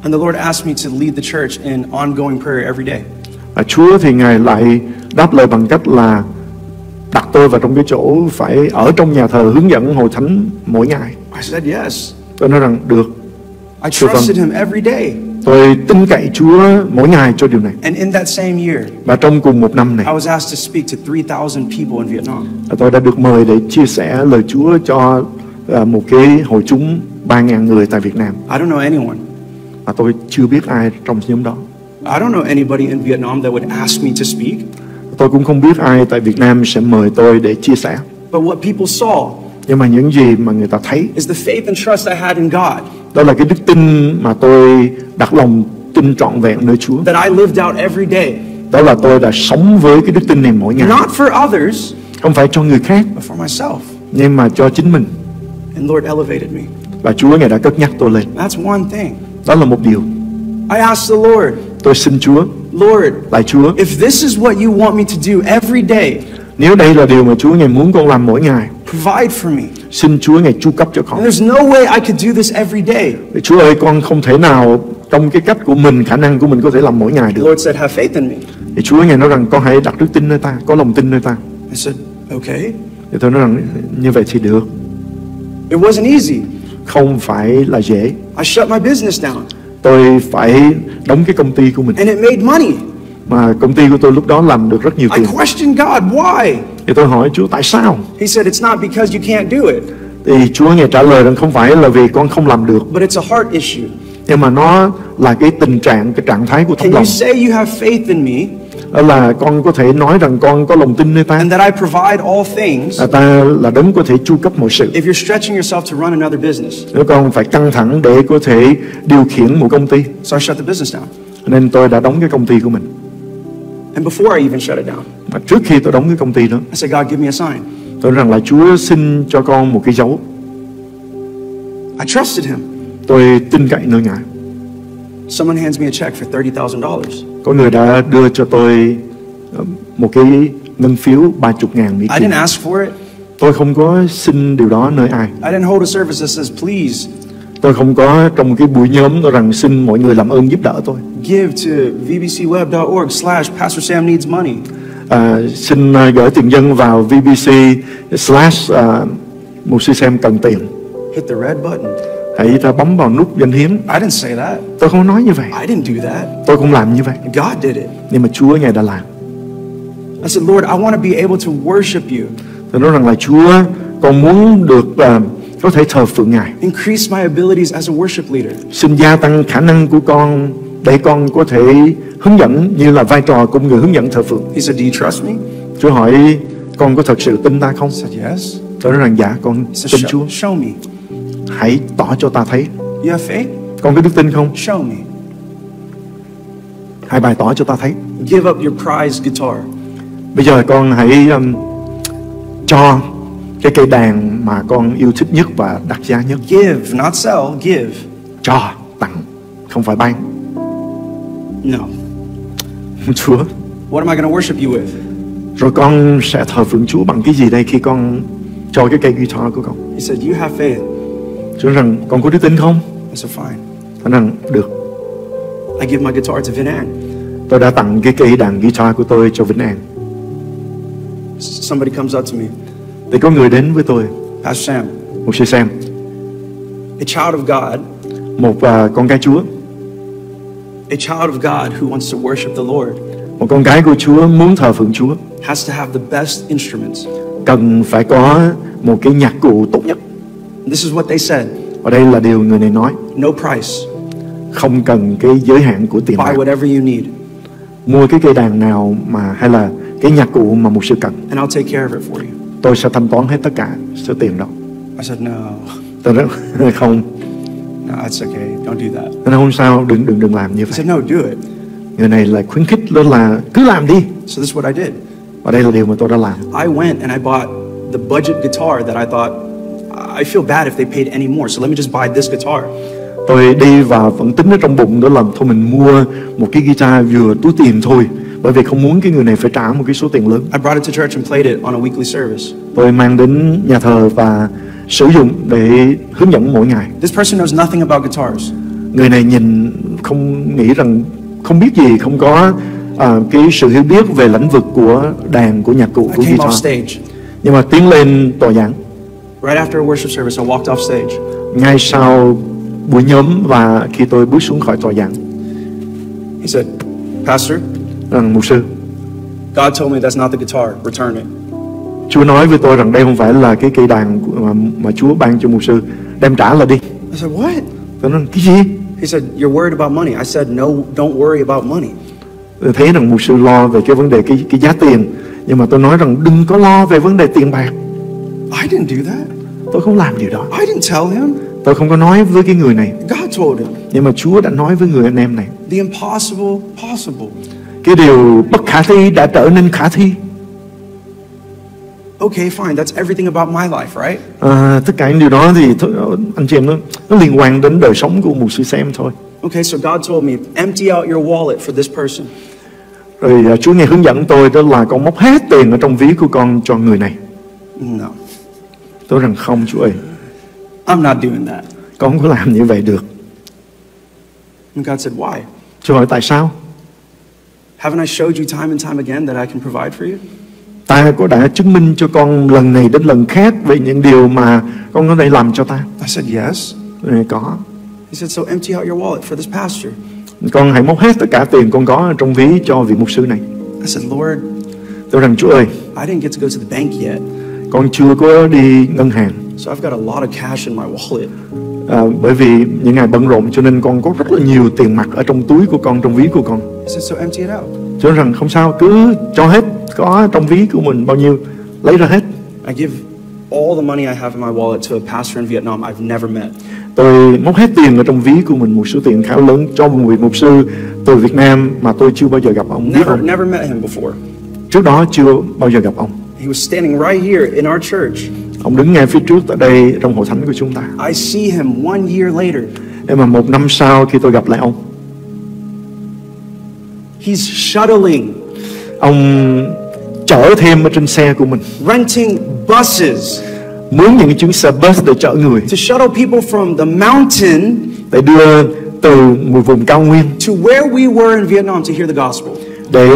And the Lord asked me to lead the church in ongoing prayer every day. Và Chúa thì Ngài lại đáp lời bằng cách là đặt tôi vào trong cái chỗ phải ở trong nhà thờ hướng dẫn hội thánh mỗi ngày. I said yes. Tôi nói rằng được, I trusted Him every day. tôi tin cậy Chúa mỗi ngày cho điều này. And in that same year, Và trong cùng một năm này, I was asked to speak to 3,000 people in Vietnam. tôi đã được mời để chia sẻ lời Chúa cho à, một cái hội chúng 3.000 người tại Việt Nam. I don't know anyone. Và tôi chưa biết ai trong nhóm đó. I don't know anybody in Vietnam that would ask me to speak. Tôi cũng không biết ai tại Việt Nam sẽ mời tôi để chia sẻ. But what people saw Nhưng mà những gì mà người ta thấy is the faith and trust I had in God đó là cái đức tin mà tôi đặt lòng tin trọn vẹn nơi Chúa. that I lived out every day. Đó là tôi đã sống với cái đức tin này mỗi ngày. Not for others, Không phải cho người khác but for myself. nhưng mà cho chính mình. And Lord elevated me. Và Chúa Ngài đã cất nhắc tôi lên. That's one thing. Đó là một điều. I asked the Lord, Tôi xin Chúa, Lord, lại Chúa, if this is what you want me to do every day, nếu đây là điều mà Chúa Ngài muốn con làm mỗi ngày, provide for me. xin Chúa Ngài chu cấp cho And con. there's no way I could do this every day. Chúa ơi, con không thể nào trong cái cách của mình, khả năng của mình có thể làm mỗi ngày The được. Lord said, have faith in me. Thì Chúa Ngài nói rằng con hãy đặt đức tin nơi ta, có lòng tin nơi ta. I said, okay. Thì tôi nói rằng như vậy thì được. It wasn't easy. Không phải là dễ. I shut my business down Tôi phải đóng cái công ty của mình. and it made money. Mà công ty của tôi lúc đó làm được rất nhiều I tiền. questioned God, why? Thì tôi hỏi Chúa tại sao? He said, it's not because you can't do it, Thì Chúa Ngài trả lời rằng không phải là vì con không làm được. but it's a heart issue. Nhưng mà nó là cái tình trạng, cái trạng thái của Can lòng. you say you have faith in me là con có thể nói rằng con có lòng tin nơi ta. and that I provide all things Là ta là đấng có thể chu cấp mọi sự. if you're stretching yourself to run another business? Nếu con phải căng thẳng để có thể điều khiển một công ty. So I shut the business down. Nên tôi đã đóng cái công ty của mình. And before I even shut it down, Mà trước khi tôi đóng cái công ty đó, I said, God, give me a sign. tôi rằng là Chúa xin cho con một cái dấu. I trusted Him. Tôi tin cậy nơi Ngài. Someone hands me a check for $30,000. Có người đã đưa cho tôi ờ, một cái ngân phiếu 30 ngàn Mỹ I Kim. didn't ask for it. Tôi không có xin điều đó nơi ai. I didn't hold a service that says, please Tôi không có trong cái buổi nhóm nói rằng xin mọi người làm ơn giúp đỡ tôi. give to vbcweb.org slash Pastor Sam needs money. À, xin à, gửi tiền dân vào VBC slash à, mục sư xem cần tiền. Hit the red button. Hãy ta bấm vào nút danh hiến. I didn't say that. Tôi không nói như vậy. I didn't do that. Tôi không làm như vậy. God did it. Nhưng mà Chúa Ngài đã làm. I said, Lord, I want to be able to worship you, Tôi nói rằng là Chúa con muốn được à, có thể thờ phượng Ngài. increase my abilities as a worship leader. Xin gia tăng khả năng của con để con có thể hướng dẫn như là vai trò của người hướng dẫn thờ phượng. He said, Do you trust me? Chúa hỏi con có thật sự tin ta không? I said, Yes. Tôi nói rằng dạ con He said, tin Chúa. show me. Hãy tỏ cho ta thấy. You have faith? Con có đức tin không? Show me. Hãy bày tỏ cho ta thấy. Give up your prized guitar. Bây giờ con hãy um, cho cái cây đàn mà con yêu thích nhất và đắt giá nhất Give, not sell, give. cho tặng không phải bán No. Chúa What am I going to worship you with? rồi con sẽ thờ phượng Chúa bằng cái gì đây khi con cho cái cây guitar của con He said, You have faith. Chúa rằng con có đức tin không? I said, Fine. Nói rằng được. I give my guitar to Vin An. tôi đã tặng cái cây đàn guitar của tôi cho Vĩnh An Somebody comes up to me, thì có người đến với tôi. Pastor Sam, một sư xem a child of God, một à, con gái Chúa. A child of God who wants to worship the Lord. Một con gái của Chúa muốn thờ phượng Chúa. Has to have the best instruments. cần phải có một cái nhạc cụ tốt nhất This is what they said và đây là điều người này nói no price. không cần cái giới hạn của tiền Buy whatever you need, mua cái cây đàn nào mà hay là cái nhạc cụ mà một sư cần and I'll take care of it for you. tôi sẽ thanh toán hết tất cả số tiền đó I said, No, tôi nói không no, it's okay. Don't do that. nói không sao đừng đừng đừng làm như vậy said, No, do it. người này lại khuyến khích đó là cứ làm đi So this is what I did. và đây là điều mà tôi đã làm I went and I bought the budget guitar that I thought I feel bad if they paid any more. So let me just buy this guitar. tôi đi và vẫn tính ở trong bụng đó là thôi mình mua một cái guitar vừa túi tiền thôi bởi vì không muốn cái người này phải trả một cái số tiền lớn I brought it to church and played it on a weekly service. tôi mang đến nhà thờ và sử dụng để hướng dẫn mỗi ngày This person knows nothing about guitars. người này nhìn không nghĩ rằng không biết gì không có à, cái sự hiểu biết về lĩnh vực của đàn của nhạc cụ của guitar nhưng mà tiến lên tòa giảng Right after a worship service, I walked off stage. ngay sau buổi nhóm và khi tôi bước xuống khỏi tòa giảng He said, Pastor, rằng mục sư God told me that's not the guitar. Return it. Chúa nói với tôi rằng đây không phải là cái cây đàn mà, mà Chúa ban cho mục sư đem trả lại đi I said, What? tôi nói cái gì He said, You're worried about money. I said, No, don't worry about money. tôi thấy rằng mục sư lo về cái vấn đề cái cái giá tiền nhưng mà tôi nói rằng đừng có lo về vấn đề tiền bạc I didn't do that. tôi không làm điều đó I didn't tell him. tôi không có nói với cái người này God told him. nhưng mà Chúa đã nói với người anh em này The impossible possible. cái điều bất khả thi đã trở nên khả thi Okay, fine. That's everything about my life, right? à, tất cả những điều đó thì anh chị em nó nó liên quan đến đời sống của một sư xem thôi Okay, so God told me, empty out your wallet for this person. rồi à, Chúa nghe hướng dẫn tôi đó là con móc hết tiền ở trong ví của con cho người này No, tôi rằng không Chúa ơi I'm not doing that. con không có làm như vậy được And God said, Why? Chúa hỏi tại sao Haven't I showed you time and time again that I can provide for you? ta có đã chứng minh cho con lần này đến lần khác về những điều mà con có thể làm cho ta I said, Yes. Ừ, có He said, So empty out your wallet for this pastor. con hãy móc hết tất cả tiền con có trong ví cho vị mục sư này I said, Lord, tôi rằng Chúa ơi I didn't get to go to the bank yet. Con chưa có đi ngân hàng So I've got a lot of cash in my wallet. à, bởi vì những ngày bận rộn cho nên con có rất là nhiều tiền mặt ở trong túi của con trong ví của con So empty it out. Chúa rằng không sao cứ cho hết có trong ví của mình bao nhiêu lấy ra hết I give all the money I have in my wallet to a pastor in Vietnam I've never met. tôi móc hết tiền ở trong ví của mình một số tiền khá lớn cho một vị mục sư từ Việt Nam mà tôi chưa bao giờ gặp ông Never, never met him before. trước đó chưa bao giờ gặp ông He was standing right here in our church. ông đứng ngay phía trước tại đây trong hội thánh của chúng ta I see him one year later. nhưng mà một năm sau khi tôi gặp lại ông He's shuttling, ông chở thêm ở trên xe của mình renting buses mướn những chuyến xe bus để chở người to shuttle people from the mountain để đưa từ một vùng cao nguyên to where we were in Vietnam to hear the gospel. để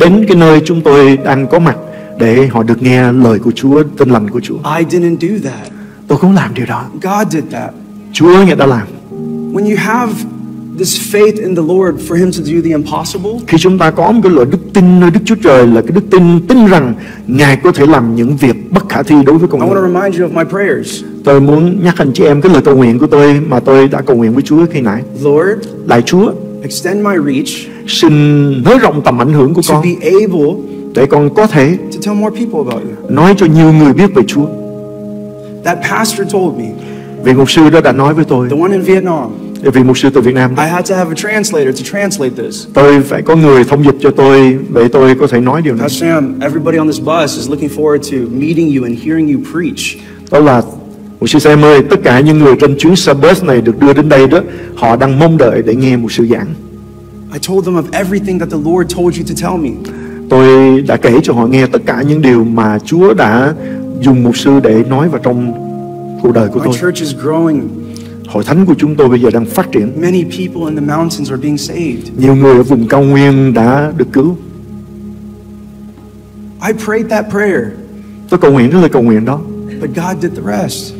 đến cái nơi chúng tôi đang có mặt để họ được nghe lời của Chúa, tin lành của Chúa. I didn't do that. Tôi không làm điều đó. God did that. Chúa Ngài đã làm. When you have this faith in the Lord for Him to do the impossible, Khi chúng ta có một cái loại đức tin nơi Đức Chúa Trời là cái đức tin tin rằng Ngài có thể làm những việc bất khả thi đối với I con want to người. remind you of my prayers. Tôi muốn nhắc anh chị em cái lời cầu nguyện của tôi mà tôi đã cầu nguyện với Chúa khi nãy. Lord, Lạy Chúa, extend my reach, xin nới rộng tầm ảnh hưởng của to con be able để con có thể to tell more people about you. nói cho nhiều người biết về Chúa. That pastor told me, Vị mục sư đó đã nói với tôi, the one in Vietnam, vị mục sư từ Việt Nam, I had to have a translator to translate this. tôi phải có người thông dịch cho tôi để tôi có thể nói điều này. Pastor Sam, everybody on this bus is looking forward to meeting you and hearing you preach. Đó là mục sư Sam ơi, tất cả những người trên chuyến xe bus này được đưa đến đây đó, họ đang mong đợi để nghe mục sư giảng. I told them of everything that the Lord told you to tell me. Tôi đã kể cho họ nghe tất cả những điều mà Chúa đã dùng mục sư để nói vào trong cuộc đời của tôi. church is growing. Hội thánh của chúng tôi bây giờ đang phát triển. Many people in the mountains are being saved. Nhiều người ở vùng cao nguyên đã được cứu. I prayed that prayer, Tôi cầu nguyện cái lời cầu nguyện đó. but God did the rest.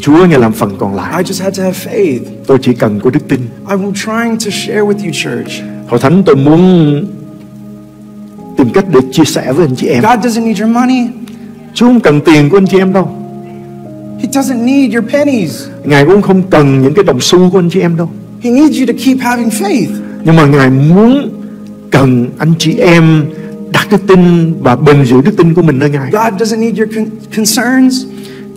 Chúa nghe làm phần còn lại. I just had to have faith. Tôi chỉ cần có đức tin. I'm trying to share with you, church. Hội thánh tôi muốn tìm cách để chia sẻ với anh chị em. God doesn't need your money. Chúa không cần tiền của anh chị em đâu. He doesn't need your pennies. Ngài cũng không cần những cái đồng xu của anh chị em đâu. He needs you to keep having faith. Nhưng mà Ngài muốn cần anh chị em đặt đức tin và bền giữ đức tin của mình nơi Ngài. God doesn't need your con- concerns,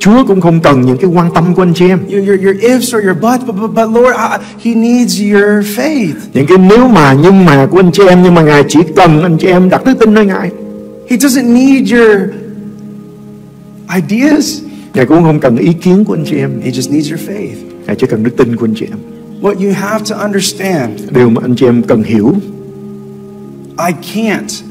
Chúa cũng không cần những cái quan tâm của anh chị em. your, your, your ifs or your buts, but, but, but Lord, I, He needs your faith. Những cái nếu mà nhưng mà của anh chị em nhưng mà Ngài chỉ cần anh chị em đặt đức tin nơi Ngài. He doesn't need your ideas, Ngài cũng không cần ý kiến của anh chị em. He just needs your faith. Ngài chỉ cần đức tin của anh chị em. What you have to understand, Điều mà anh chị em cần hiểu, I can't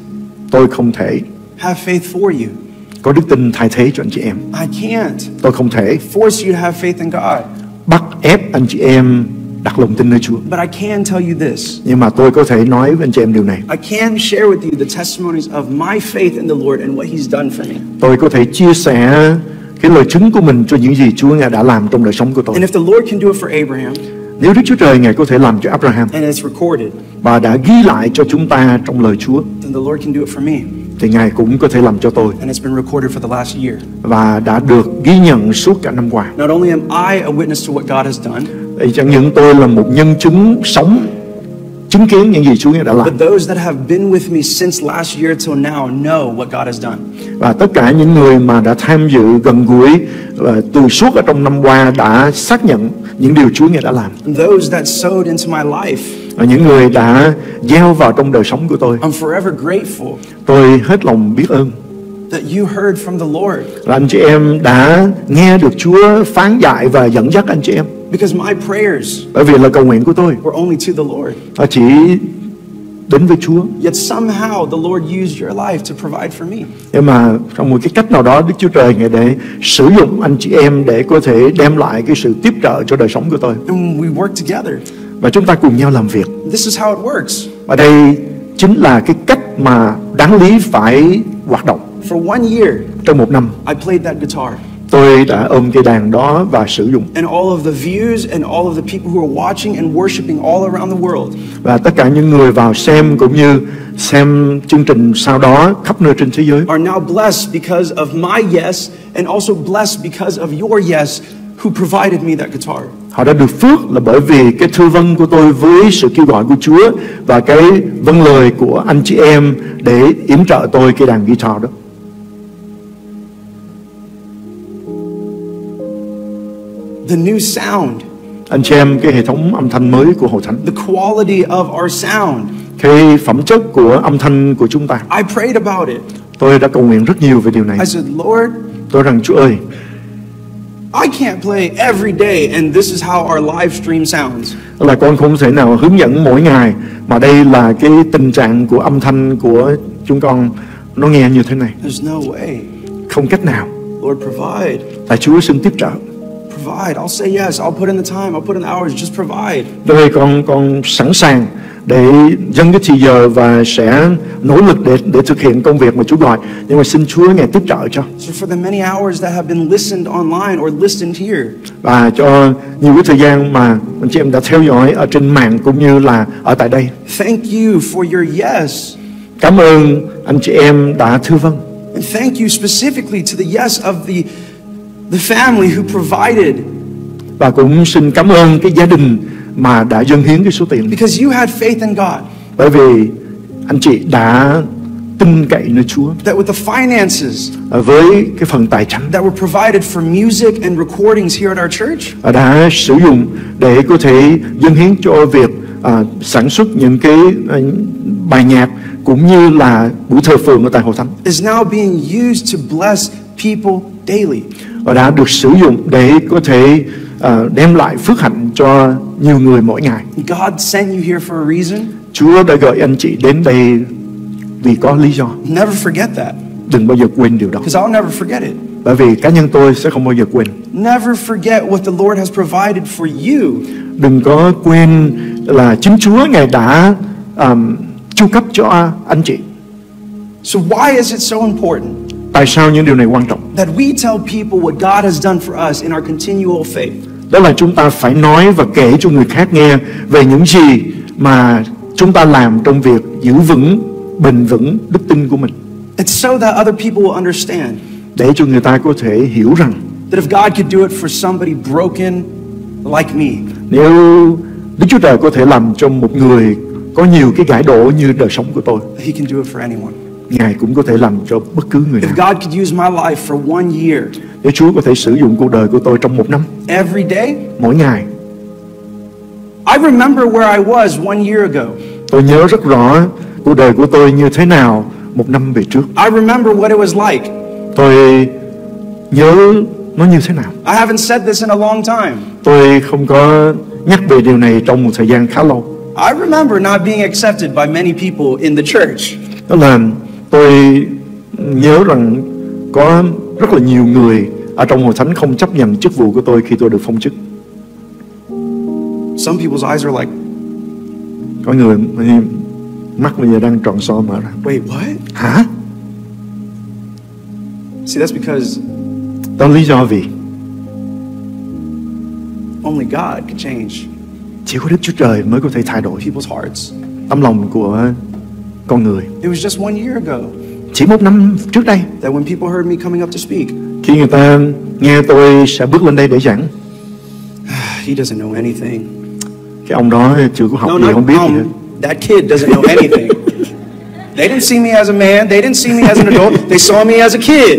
tôi không thể have faith for you. Có đức tin thay thế cho anh chị em. I can't Tôi không thể force you to have faith in God. bắt ép anh chị em đặt lòng tin nơi Chúa. But I can tell you this. Nhưng mà tôi có thể nói với anh chị em điều này. I can share with you the testimonies of my faith in the Lord and what He's done for me. Tôi có thể chia sẻ cái lời chứng của mình cho những gì Chúa Ngài đã làm trong đời sống của tôi. And if the Lord can do it for Abraham, Nếu Đức Chúa Trời Ngài có thể làm cho Abraham and it's recorded, và đã ghi lại cho chúng ta trong lời Chúa then the Lord can do it for me. Thì Ngài cũng có thể làm cho tôi And it's been recorded for the last year. và đã được ghi nhận suốt cả năm qua. Not only am I a witness to what God has done, Thì chẳng những tôi là một nhân chứng sống chứng kiến những gì Chúa đã làm but those that have been with me since last year till now know what God has done. và tất cả những người mà đã tham dự gần gũi và từ suốt ở trong năm qua đã xác nhận những điều Chúa Ngài đã làm And those that sowed into my life, những người đã gieo vào trong đời sống của tôi I'm forever grateful tôi hết lòng biết ơn that you heard from the Lord. là anh chị em đã nghe được Chúa phán dạy và dẫn dắt anh chị em Because my prayers bởi vì là cầu nguyện của tôi were only to the Lord. nó chỉ đến với Chúa Yet somehow the Lord used your life to provide for me. nhưng mà trong một cái cách nào đó Đức Chúa Trời ngài để sử dụng anh chị em để có thể đem lại cái sự tiếp trợ cho đời sống của tôi And we work together. Và chúng ta cùng nhau làm việc. This is how it works. và đây chính là cái cách mà đáng lý phải hoạt động. For one year, trong một năm I played that guitar. tôi đã ôm cây đàn đó và sử dụng. And all of the views and all of the people who are watching and worshiping all around the world. Và tất cả những người vào xem cũng như xem chương trình sau đó khắp nơi trên thế giới. Are now blessed because of my yes and also blessed because of your yes who provided me that guitar. họ đã được phước là bởi vì cái thư vân của tôi với sự kêu gọi của Chúa và cái vâng lời của anh chị em để yểm trợ tôi cái đàn guitar đó The new sound, anh chị em cái hệ thống âm thanh mới của hội thánh the quality of our sound. cái phẩm chất của âm thanh của chúng ta I prayed about it. tôi đã cầu nguyện rất nhiều về điều này I said, Lord, tôi rằng Chúa ơi I can't play every day, and this is how our live stream sounds. là con không thể nào hướng dẫn mỗi ngày mà đây là cái tình trạng của âm thanh của chúng con nó nghe như thế này There's no way. không cách nào Lord, provide. tại Chúa xin tiếp trợ Provide. I'll say yes. I'll put in the time. I'll put in the hours. Just provide. Đây con con sẵn sàng để dâng cái thời giờ và sẽ nỗ lực để để thực hiện công việc mà Chúa gọi. Nhưng mà xin Chúa ngài tiếp trợ cho và cho nhiều cái thời gian mà anh chị em đã theo dõi ở trên mạng cũng như là ở tại đây. thank you for your yes. Cảm ơn anh chị em đã thư vâng And thank you specifically to the yes of the, the family who provided. và cũng xin cảm ơn cái gia đình mà đã dâng hiến cái số tiền because you had faith in God. bởi vì anh chị đã tin cậy nơi Chúa That with the finances với cái phần tài chính that were provided for music and recordings here at our church, đã sử dụng để có thể dâng hiến cho việc à, sản xuất những cái à, bài nhạc cũng như là buổi thờ phượng ở tại hội thánh is now being used to bless people daily. và đã được sử dụng để có thể à, đem lại phước hạnh cho nhiều người mỗi ngày. God sent you here for a reason. Chúa đã gọi anh chị đến đây vì có lý do. Never forget that, Đừng bao giờ quên điều đó. because I'll never forget it. Bởi vì cá nhân tôi sẽ không bao giờ quên. Never forget what the Lord has provided for you. Đừng có quên là chính Chúa Ngài đã um, chu cấp cho anh chị. So, why is it so important Tại sao những điều này quan trọng? that we tell people what God has done for us in our continual faith? Đó là chúng ta phải nói và kể cho người khác nghe về những gì mà chúng ta làm trong việc giữ vững, bền vững đức tin của mình. It's so that other people will understand Để cho người ta có thể hiểu rằng that if God could do it for somebody broken like me, nếu Đức Chúa Trời có thể làm cho một người có nhiều cái gãi đổ như đời sống của tôi, He can do it for anyone. Ngài cũng có thể làm cho bất cứ người nào. If God could use my life for one year, Nếu Chúa có thể sử dụng cuộc đời của tôi trong một năm, every day, mỗi ngày, I remember where I was one year ago. tôi nhớ rất rõ cuộc đời của tôi như thế nào một năm về trước. I remember what it was like. Tôi nhớ nó như thế nào. I haven't said this in a long time. Tôi không có nhắc về điều này trong một thời gian khá lâu. I remember not being accepted by many people in the church. Đó là tôi nhớ rằng có rất là nhiều người ở trong hội thánh không chấp nhận chức vụ của tôi khi tôi được phong chức. Some people's eyes are like, Có người mắt bây giờ đang tròn so mở ra. wait, what? Hả? See, that's because Đó lý do vì only God could change chỉ có Đức Chúa Trời mới có thể thay đổi people's hearts. tấm lòng của con người. It was just one year ago Chỉ một năm trước đây, that when people heard me coming up to speak, khi người ta nghe tôi sẽ bước lên đây để giảng, he doesn't know anything. cái ông đó chưa có học No, gì, không biết gì hết. um, that kid doesn't know anything. they didn't see me as a man. They didn't see me as an adult. They saw me as a kid.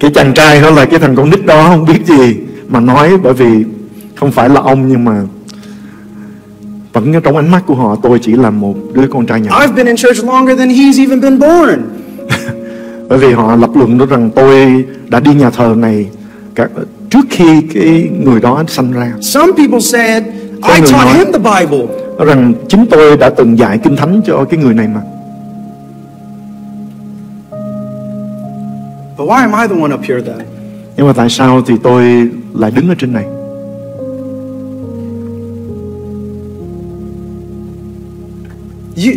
Cái chàng trai đó là cái thằng con nít đó không biết gì mà nói bởi vì không phải là ông nhưng mà ở trong ánh mắt của họ tôi chỉ là một đứa con trai nhỏ. I've been in church longer than he's even been born. Bởi vì họ lập luận đó rằng tôi đã đi nhà thờ này cả, trước khi cái người đó sanh ra. Some people said, I taught nói- him the Bible. Rằng chính tôi đã từng dạy kinh thánh cho cái người này mà. But why am I the one up here then? Nhưng mà tại sao thì tôi lại đứng ở trên này? You,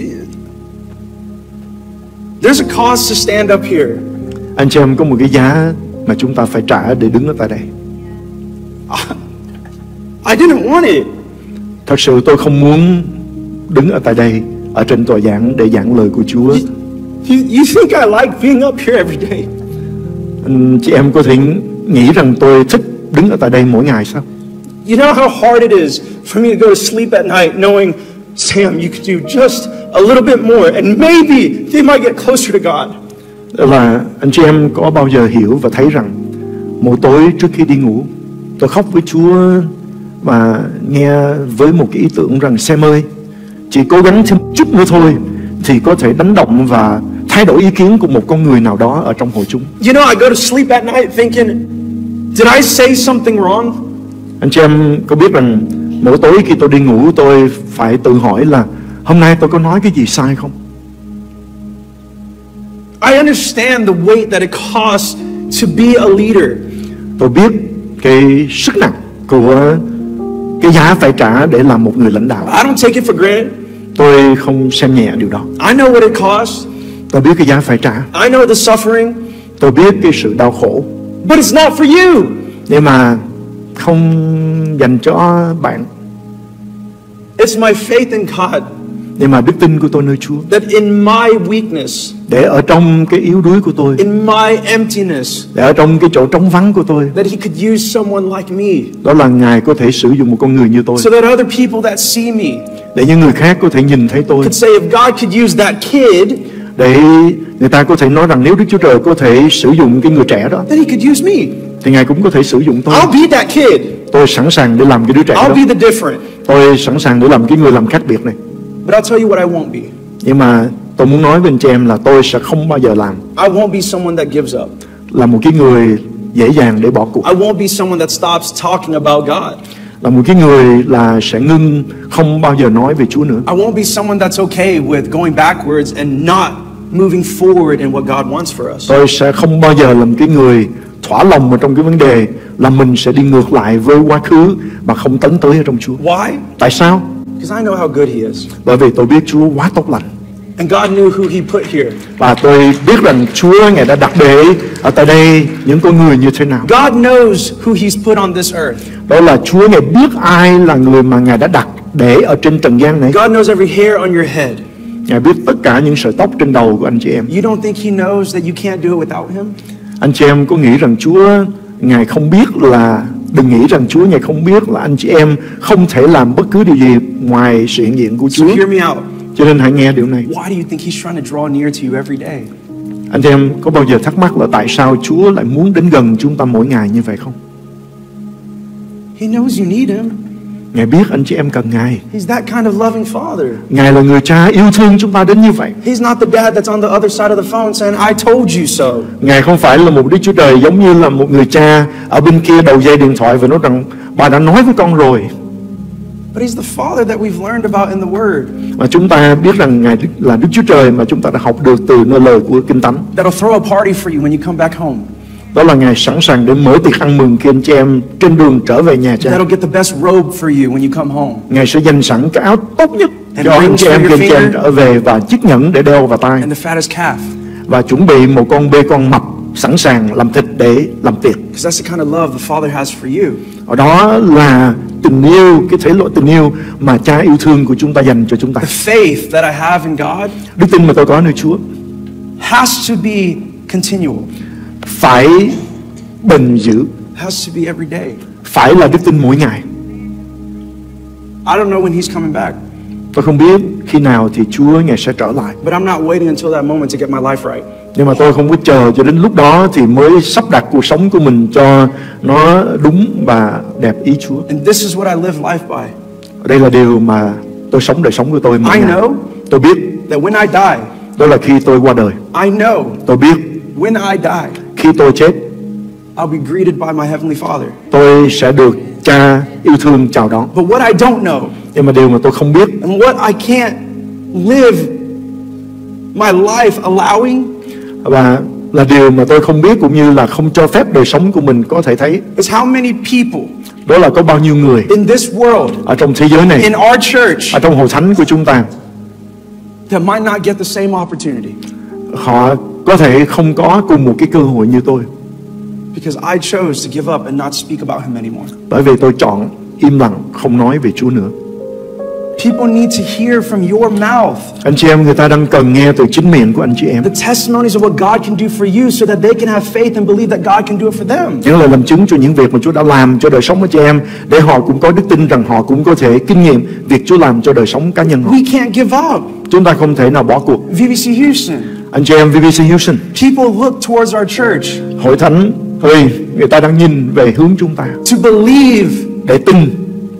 there's a cost to stand up here. Anh chị em có một cái giá mà chúng ta phải trả để đứng ở tại đây. I didn't want it. Thật sự tôi không muốn đứng ở tại đây ở trên tòa giảng để giảng lời của Chúa. You, you think I like being up here every day? Anh chị em có thể nghĩ rằng tôi thích đứng ở tại đây mỗi ngày sao? You know how hard it is for me to go to sleep at night knowing, Sam, you could do just a little bit more and maybe they might get closer to God. Là anh chị em có bao giờ hiểu và thấy rằng mỗi tối trước khi đi ngủ tôi khóc với Chúa và nghe với một cái ý tưởng rằng Sam ơi chỉ cố gắng thêm chút nữa thôi thì có thể đánh động và thay đổi ý kiến của một con người nào đó ở trong hội chúng. You know, I go to sleep at night thinking, did I say something wrong? Anh chị em có biết rằng mỗi tối khi tôi đi ngủ tôi phải tự hỏi là hôm nay tôi có nói cái gì sai không? I understand the weight that it costs to be a leader. Tôi biết cái sức nặng của cái giá phải trả để làm một người lãnh đạo. I don't take it for granted. Tôi không xem nhẹ điều đó. I know what it costs. Tôi biết cái giá phải trả. I know the suffering, Tôi biết cái sự đau khổ. but it's not for you. Nhưng mà không dành cho bạn. It's my faith in God nhưng mà đức tin của tôi nơi Chúa. That in my weakness, để ở trong cái yếu đuối của tôi. in my emptiness, để ở trong cái chỗ trống vắng của tôi. that He could use someone like me. Đó là ngài có thể sử dụng một con người như tôi. So that other people that see me để những người khác có thể nhìn thấy tôi. could say, if God could use that kid, để người ta có thể nói rằng nếu Đức Chúa Trời có thể sử dụng cái người trẻ đó then He could use me. thì ngài cũng có thể sử dụng tôi. I'll be that kid. tôi sẵn sàng để làm cái đứa trẻ I'll đó. be the different. tôi sẵn sàng để làm cái người làm khác biệt này But I'll tell you what I won't be. nhưng mà tôi muốn nói với anh chị em là tôi sẽ không bao giờ làm I won't be someone that gives up. là một cái người dễ dàng để bỏ cuộc I won't be someone that stops talking about God. là một cái người là sẽ ngưng không bao giờ nói về Chúa nữa I won't be someone that's okay with going backwards and not moving forward in what God wants for us. tôi sẽ không bao giờ làm cái người thỏa lòng ở trong cái vấn đề là mình sẽ đi ngược lại với quá khứ mà không tấn tới ở trong Chúa Why? tại sao Because I know how good He is. bởi vì tôi biết Chúa quá tốt lành And God knew who He put here. và tôi biết rằng Chúa ngài đã đặt để ở tại đây những con người như thế nào God knows who He's put on this earth. đó là Chúa ngài biết ai là người mà ngài đã đặt để ở trên trần gian này God knows every hair on your head. ngài biết tất cả những sợi tóc trên đầu của anh chị em You don't think He knows that you can't do it without Him? anh chị em có nghĩ rằng Chúa ngài không biết là đừng nghĩ rằng Chúa ngài không biết là anh chị em không thể làm bất cứ điều gì ngoài sự hiện diện của So Chúa hear me out. cho nên hãy nghe điều này Why do you think He's trying to draw near to you every day? anh chị em có bao giờ thắc mắc là tại sao Chúa lại muốn đến gần chúng ta mỗi ngày như vậy không He knows you need Him. Ngài biết anh chị em cần ngài. He's that kind of loving Father. ngài là người cha yêu thương chúng ta đến như vậy. He's not the dad that's on the other side of the phone saying, I told you so. ngài không phải là một Đức Chúa Trời giống như là một người cha ở bên kia đầu dây điện thoại và nói rằng bà đã nói với con rồi. But He's the Father that we've learned about in the Word. Mà chúng ta biết rằng ngài là Đức Chúa Trời mà chúng ta đã học được từ nơi lời của Kinh Thánh. That'll throw a party for you when you come back home, đó là ngài sẵn sàng để mở tiệc ăn mừng khi anh chị em trên đường trở về nhà cha that'll get the best robe for you when you come home. ngài sẽ dành sẵn cái áo tốt nhất And cho anh chị em khi anh chị em trở về và chiếc nhẫn để đeo vào tay And the fattest calf. và chuẩn bị một con bê con mập sẵn sàng làm thịt để làm tiệc that's the kind of love the Father has for you. ở đó là tình yêu cái thể loại tình yêu mà cha yêu thương của chúng ta dành cho chúng ta The faith that I have in God đức tin mà tôi có nơi Chúa has to be continual, phải bền giữ. Has to be every day. phải là đức tin mỗi ngày. I don't know when He's coming back, tôi không biết khi nào thì Chúa ngài sẽ trở lại. But I'm not waiting until that moment to get my life right. nhưng mà tôi không có chờ cho đến lúc đó thì mới sắp đặt cuộc sống của mình cho nó đúng và đẹp ý Chúa. And this is what I live life by. đây là điều mà tôi sống đời sống của tôi mỗi I ngày. know tôi biết that when I die, đó là khi tôi qua đời. I know tôi biết when I die, khi tôi chết I'll be greeted by my Heavenly Father. tôi sẽ được cha yêu thương chào đón. But what I don't know, nhưng mà điều mà tôi không biết and what I can't live my life allowing, và là điều mà tôi không biết cũng như là không cho phép đời sống của mình có thể thấy is how many people đó là có bao nhiêu người in this world, ở trong thế giới này in our church, ở trong hội thánh của chúng ta. that might not get the same opportunity họ có thể không có cùng một cái cơ hội như tôi. Because I chose to give up and not speak about Him anymore. bởi vì tôi chọn im lặng không nói về Chúa nữa. People need to hear from your mouth. Anh chị em người ta đang cần nghe từ chính miệng của anh chị em. The testimonies of what God can do for you so that they can have faith and believe that God can do it for them. những lời làm chứng cho những việc mà Chúa đã làm cho đời sống của chị em để họ cũng có đức tin rằng họ cũng có thể kinh nghiệm việc Chúa làm cho đời sống cá nhân họ. We can't give up. chúng ta không thể nào bỏ cuộc. VBC Houston, anh chị em VBC Houston. People look towards our church. Hội thánh ơi người ta đang nhìn về hướng chúng ta. To believe để tin.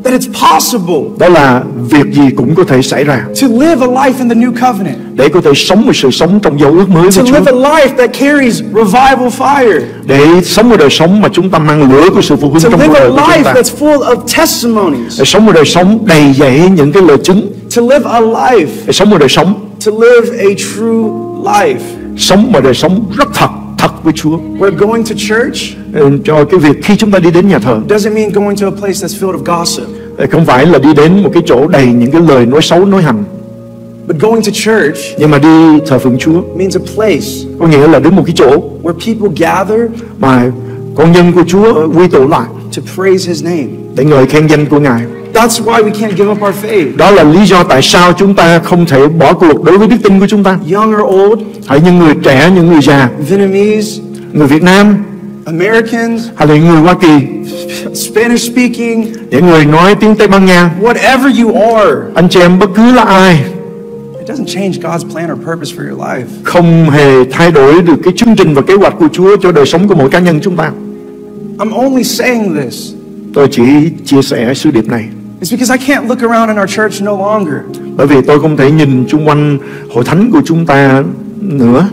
that it's possible đó là việc gì cũng có thể xảy ra. to live a life in the new covenant, để có thể sống một sự sống trong dấu ước mới to với Chúa. live a life that carries revival fire, để sống một đời sống mà chúng ta mang lửa của sự phục hưng trong cuộc đời của chúng life ta. that's full of testimonies, để sống một đời sống đầy dẫy những cái lời chứng. To live a life, để sống một đời sống. to live a true life. sống một đời sống rất thật thật với Chúa. Where going to church. Ừ, cho cái việc khi chúng ta đi đến nhà thờ. Doesn't mean going to a place that's filled of gossip, không phải là đi đến một cái chỗ đầy những cái lời nói xấu nói hành but going to church nhưng mà đi thờ phượng Chúa means a place có nghĩa là đến một cái chỗ where people gather mà con nhân của Chúa quy tụ lại to praise His name. để ngợi khen danh của Ngài That's why we can't give up our faith. Đó là lý do tại sao chúng ta không thể bỏ cuộc đối với đức tin của chúng ta. Young or old, Hãy những người trẻ, những người già, Vietnamese, người Việt Nam Americans, hay là người Hoa Kỳ, Spanish speaking, những người nói tiếng Tây Ban Nha, whatever you are, anh chị em bất cứ là ai it doesn't change God's plan or purpose for your life. không hề thay đổi được cái chương trình và kế hoạch của Chúa cho đời sống của mỗi cá nhân chúng ta. I'm only saying this. Tôi chỉ chia sẻ sứ điệp này It's because I can't look around in our church no longer bởi vì tôi không thể nhìn chung quanh hội thánh của chúng ta nữa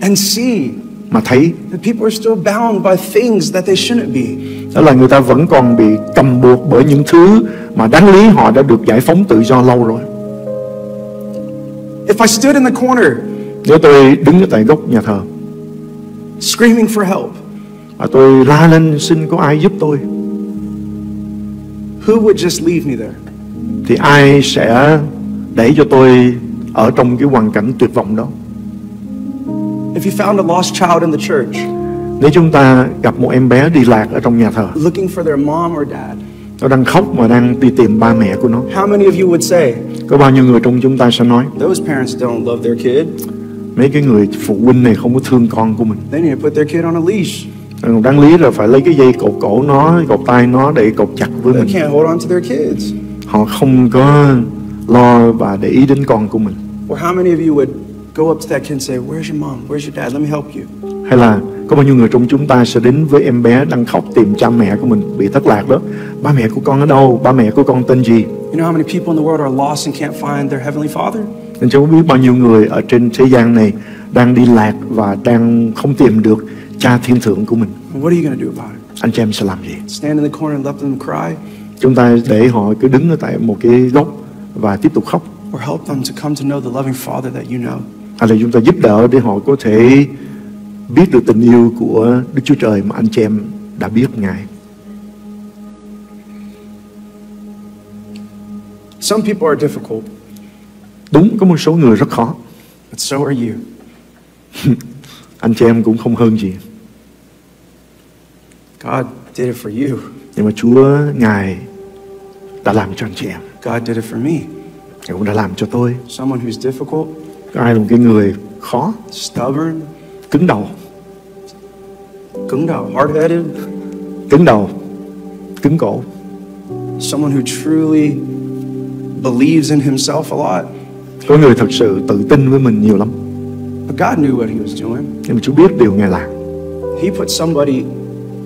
and see mà thấy that people are still bound by things that they shouldn't be. đó là người ta vẫn còn bị cầm buộc bởi những thứ mà đáng lý họ đã được giải phóng tự do lâu rồi. If I stood in the corner Nếu tôi đứng ở tại góc nhà thờ screaming for help, và tôi la lên xin có ai giúp tôi who would just leave me there? thì ai sẽ để cho tôi ở trong cái hoàn cảnh tuyệt vọng đó. If you found a lost child in the church Nếu chúng ta gặp một em bé đi lạc ở trong nhà thờ, looking for their mom or dad, nó đang khóc mà đang đi tìm ba mẹ của nó. how many of you would say, Có bao nhiêu người trong chúng ta sẽ nói those parents don't love their kid? mấy cái người phụ huynh này không có thương con của mình. They need to put their kid on a leash. Còn đáng lý là phải lấy cái dây cột cổ nó, cột tay nó để cột chặt với They mình. can't hold on to their kids. Họ không có lo và để ý đến con của mình. Or how many of you would go up to that kid and say, Where's your mom? Where's your dad? Let me help you. Hay là có bao nhiêu người trong chúng ta sẽ đến với em bé đang khóc tìm cha mẹ của mình bị thất lạc đó. Ba mẹ của con ở đâu? Ba mẹ của con tên gì? You know how many people in the world are lost and can't find their Heavenly Father? Nên cháu biết bao nhiêu người ở trên thế gian này đang đi lạc và đang không tìm được cha thiên thượng của mình. What are you going to do about it? Anh chị em sẽ làm gì? Stand in the corner and let them cry? Chúng ta để họ cứ đứng ở tại một cái góc và tiếp tục khóc. Or help them to come to know the loving Father that you know? Hay là chúng ta giúp đỡ để họ có thể biết được tình yêu của Đức Chúa Trời mà anh chị em đã biết Ngài. Some people are difficult, Đúng có một số người rất khó. but so are you. Anh chị em cũng không hơn gì. God did it for you. Nhưng mà Chúa Ngài đã làm cho anh chị em. God did it for me. Ngài cũng đã làm cho tôi. Someone who's difficult, Có ai là một cái người khó, stubborn, cứng đầu, cứng đầu, hard-headed, cứng đầu, cứng cổ. someone who truly believes in himself a lot. Có người thật sự tự tin với mình nhiều lắm. But God knew what he was doing. Nhưng mà Chúa biết điều Ngài làm. He put somebody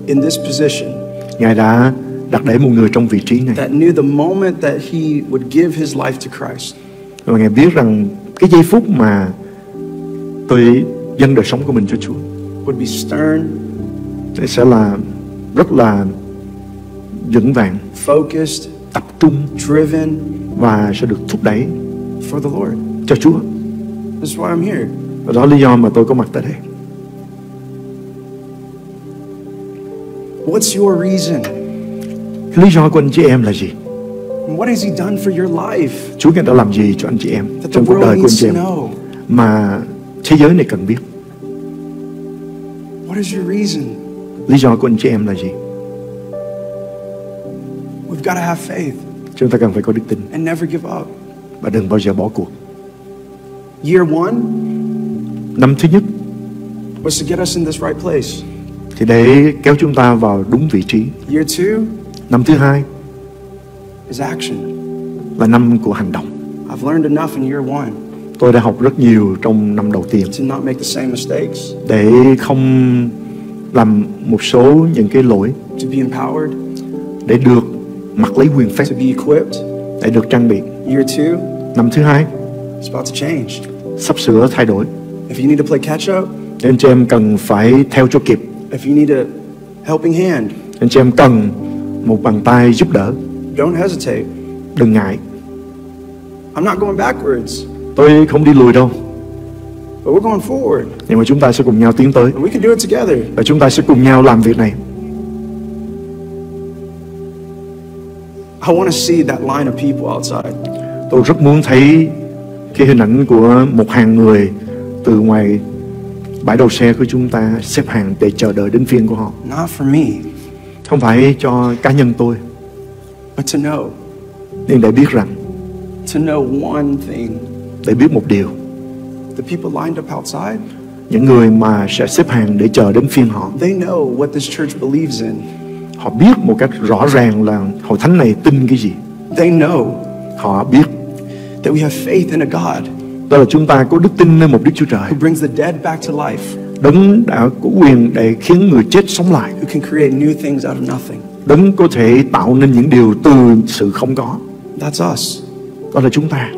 in this position Ngài đã đặt để một người trong vị trí này. that knew the moment that he would give his life to Christ, Và Ngài biết rằng cái giây phút mà tôi dâng đời sống của mình cho Chúa would be stern, sẽ là rất là vững vàng, focused, tập trung driven và sẽ được thúc đẩy for the Lord. cho Chúa. That's why I'm here. Và đó là lý do mà tôi có mặt tại đây. What's your reason? Lý do của anh chị em là gì? And What has he done for your life Chúa Ngài đã làm gì cho anh chị em trong cuộc đời của anh chị em mà thế giới này cần biết? What is your reason? Lý do của anh chị em là gì? We've got to have faith Chúng ta cần phải có đức tin and never give up. và đừng bao giờ bỏ cuộc. Year one Năm thứ nhất was to get us in this right place. thì để kéo chúng ta vào đúng vị trí. Năm thứ hai is action. là năm của hành động. I've learned enough in year one Tôi đã học rất nhiều trong năm đầu tiên to not make the same mistakes, để không làm một số những cái lỗi to be empowered, để được mặc lấy quyền phép to be equipped. để được trang bị. Năm thứ hai is about to change. sắp sửa thay đổi. If you need to play catch up, Nên chị em cần phải theo cho kịp. if you need a helping hand, Nên chị em cần một bàn tay giúp đỡ. don't hesitate. Đừng ngại. I'm not going backwards, Tôi không đi lùi đâu. but we're going forward. Nhưng mà chúng ta sẽ cùng nhau tiến tới And we can do it together. và chúng ta sẽ cùng nhau làm việc này. I want to see that line of people outside. Tôi rất muốn thấy cái hình ảnh của một hàng người từ ngoài bãi đậu xe của chúng ta xếp hàng để chờ đợi đến phiên của họ. Not for me, Không phải cho cá nhân tôi, but to know, nhưng để biết rằng to know one thing. để biết một điều. The people lined up outside, những người mà sẽ xếp hàng để chờ đến phiên họ. They know what this church believes in. họ biết một cách rõ ràng là hội thánh này tin cái gì. They know họ biết that we have faith in a God đó là chúng ta có đức tin nơi một Đức Chúa Trời who brings the dead back to life, đấng đã có quyền để khiến người chết sống lại who can create new things out of nothing. đấng có thể tạo nên những điều từ sự không có That's us. đó là chúng ta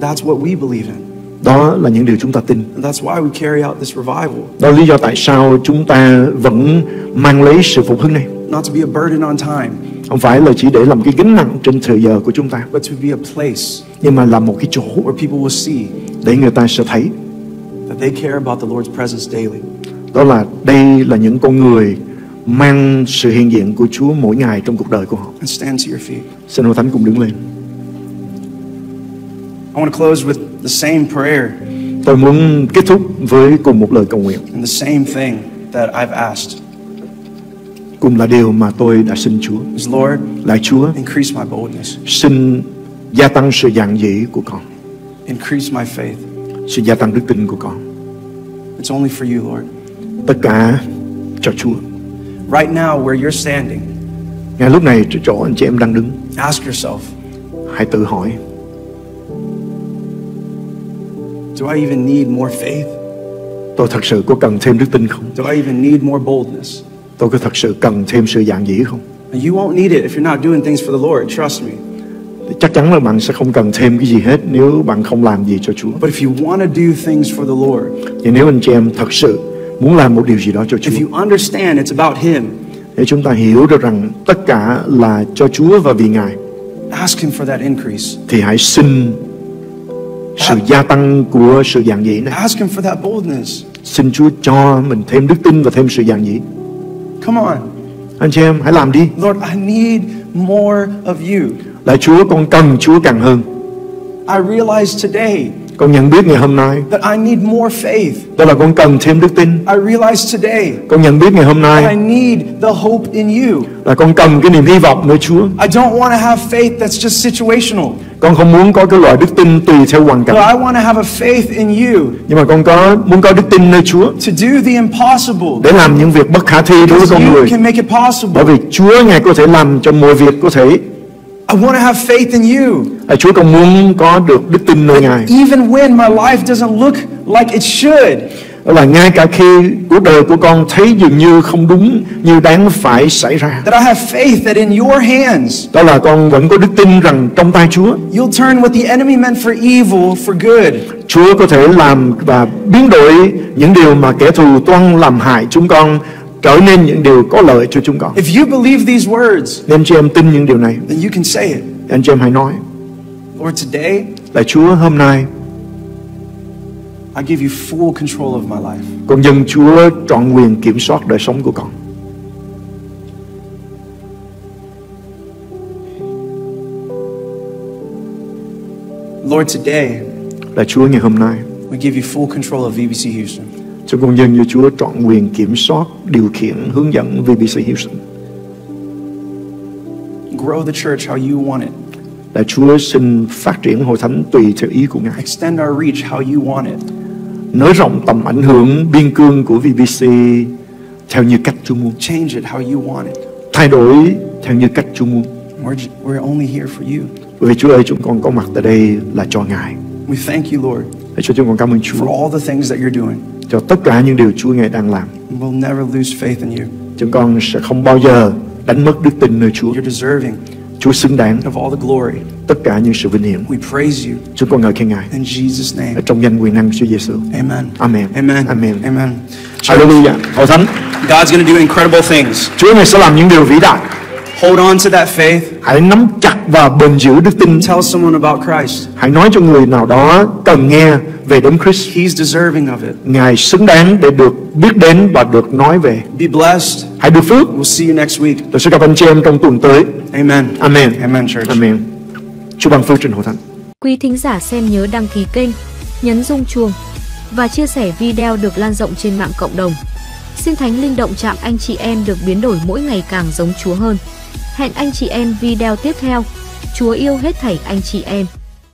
That's what we believe in. đó là những điều chúng ta tin And that's why we carry out this revival. đó là lý do tại sao chúng ta vẫn mang lấy sự phục hưng này Not to be a burden on time, không phải là chỉ để làm cái gánh nặng trên thời giờ của chúng ta but to be a place nhưng mà là một cái chỗ where people will see để người ta sẽ thấy that they care about the Lord's presence daily. đó là đây là những con người mang sự hiện diện của Chúa mỗi ngày trong cuộc đời của họ And stand to your feet. xin hội thánh cùng đứng lên I want to close with the same prayer tôi muốn kết thúc với cùng một lời cầu nguyện and the same thing that I've asked. Cùng là điều mà tôi đã xin Chúa Lord, lại Chúa increase my boldness, xin gia tăng sự dạng dĩ của con increase my faith. sự gia tăng đức tin của con It's only for you, Lord. tất cả cho Chúa Right now, where you're standing, ngay lúc này chỗ anh chị em đang đứng ask yourself, hãy tự hỏi do I even need more faith? tôi thật sự có cần thêm đức tin không Do I even need more boldness? Tôi có thật sự cần thêm sự dạng dĩ không And you won't need it if you're not doing things for the Lord, trust me. Thì chắc chắn là bạn sẽ không cần thêm cái gì hết nếu bạn không làm gì cho Chúa But if you want to do things for the Lord, nhưng nếu anh chị em thật sự muốn làm một điều gì đó cho if Chúa you understand it's about Him, để chúng ta hiểu được rằng tất cả là cho Chúa và vì Ngài ask Him for that increase. thì hãy xin sự gia tăng của sự dạng dĩ này Ask Him for that boldness. xin Chúa cho mình thêm đức tin và thêm sự dạng dĩ Come on. anh chị em hãy làm đi Lord, I need more of you. lại Chúa con cần Chúa càng hơn I realize today con nhận biết ngày hôm nay. That I need more faith. đó là con cần thêm đức tin. I realize today con nhận biết ngày hôm that I nay need the hope in you. là con cần cái niềm hy vọng nơi Chúa. I don't want to have faith that's just situational, con không muốn có cái loại đức tin tùy theo hoàn but cảnh I want to have a faith in you. Nhưng mà con có muốn có đức tin nơi Chúa. To do the impossible. để làm những việc bất khả thi đối với con you người. can make it bởi possible. vì Chúa ngài có thể làm cho mọi việc có thể I want to have faith in you. Chúa con muốn có được đức tin nơi ngài Even when my life doesn't look like it should, đó là ngay cả khi cuộc đời của con thấy dường như không đúng như đáng phải xảy ra that I have faith that in your hands, đó là con vẫn có đức tin rằng trong tay Chúa you'll turn what the enemy meant for evil for good. Chúa có thể làm và biến đổi những điều mà kẻ thù toan làm hại chúng con trở nên những điều có lợi cho chúng con If you believe these words, nên chị em tin những điều này then you can say it. anh chị em hãy nói Lord, today là Chúa hôm nay I give you full control of my life. con dân Chúa trọn quyền kiểm soát đời sống của con Lord, today là Chúa ngày hôm nay we give you full control of VBC Houston. Cho con dân như Chúa trọn quyền kiểm soát điều khiển hướng dẫn VBC Houston Grow the church how you want it. là Chúa xin phát triển hội thánh tùy theo ý của Ngài Extend our reach how you want it. nới rộng tầm ảnh hưởng biên cương của VBC theo như cách Chúa muốn Change it how you want it. thay đổi theo như cách Chúa muốn We're, we're only here for you. bởi vì Chúa ơi chúng con có mặt tại đây là cho Ngài We thank you, Lord, để cho chúng con cảm ơn Chúa for all the things that you're doing. Cho tất cả những điều Chúa Ngài đang làm We'll never lose faith in you. chúng con sẽ không bao giờ đánh mất đức tin nơi Chúa You're deserving Chúa xứng đáng of all the glory. tất cả những sự vinh hiển We praise you chúng con ngợi khen Ngài in Jesus' ở name. trong danh quyền năng Chúa Giêsu Amen. Amen Amen. Amen Amen. Hallelujah hội thánh God's going to do incredible things. Chúa Ngài sẽ làm những điều vĩ đại Hold on to that faith. hãy nắm chặt và bền giữ đức tin Tell someone about Christ. hãy nói cho người nào đó cần nghe về đấng Christ He's deserving of it. Ngài xứng đáng để được biết đến và được nói về Be blessed. hãy được phước We'll see you next week. tôi sẽ gặp anh chị em trong tuần tới Amen. Amen Amen, church. Amen Chúa ban phước trên hội thánh Quý thính giả xem nhớ đăng ký kênh, nhấn rung chuông và chia sẻ video được lan rộng trên mạng cộng đồng. Xin Thánh Linh động chạm anh chị em được biến đổi mỗi ngày càng giống Chúa hơn. Hẹn anh chị em video tiếp theo. Chúa yêu hết thảy anh chị em.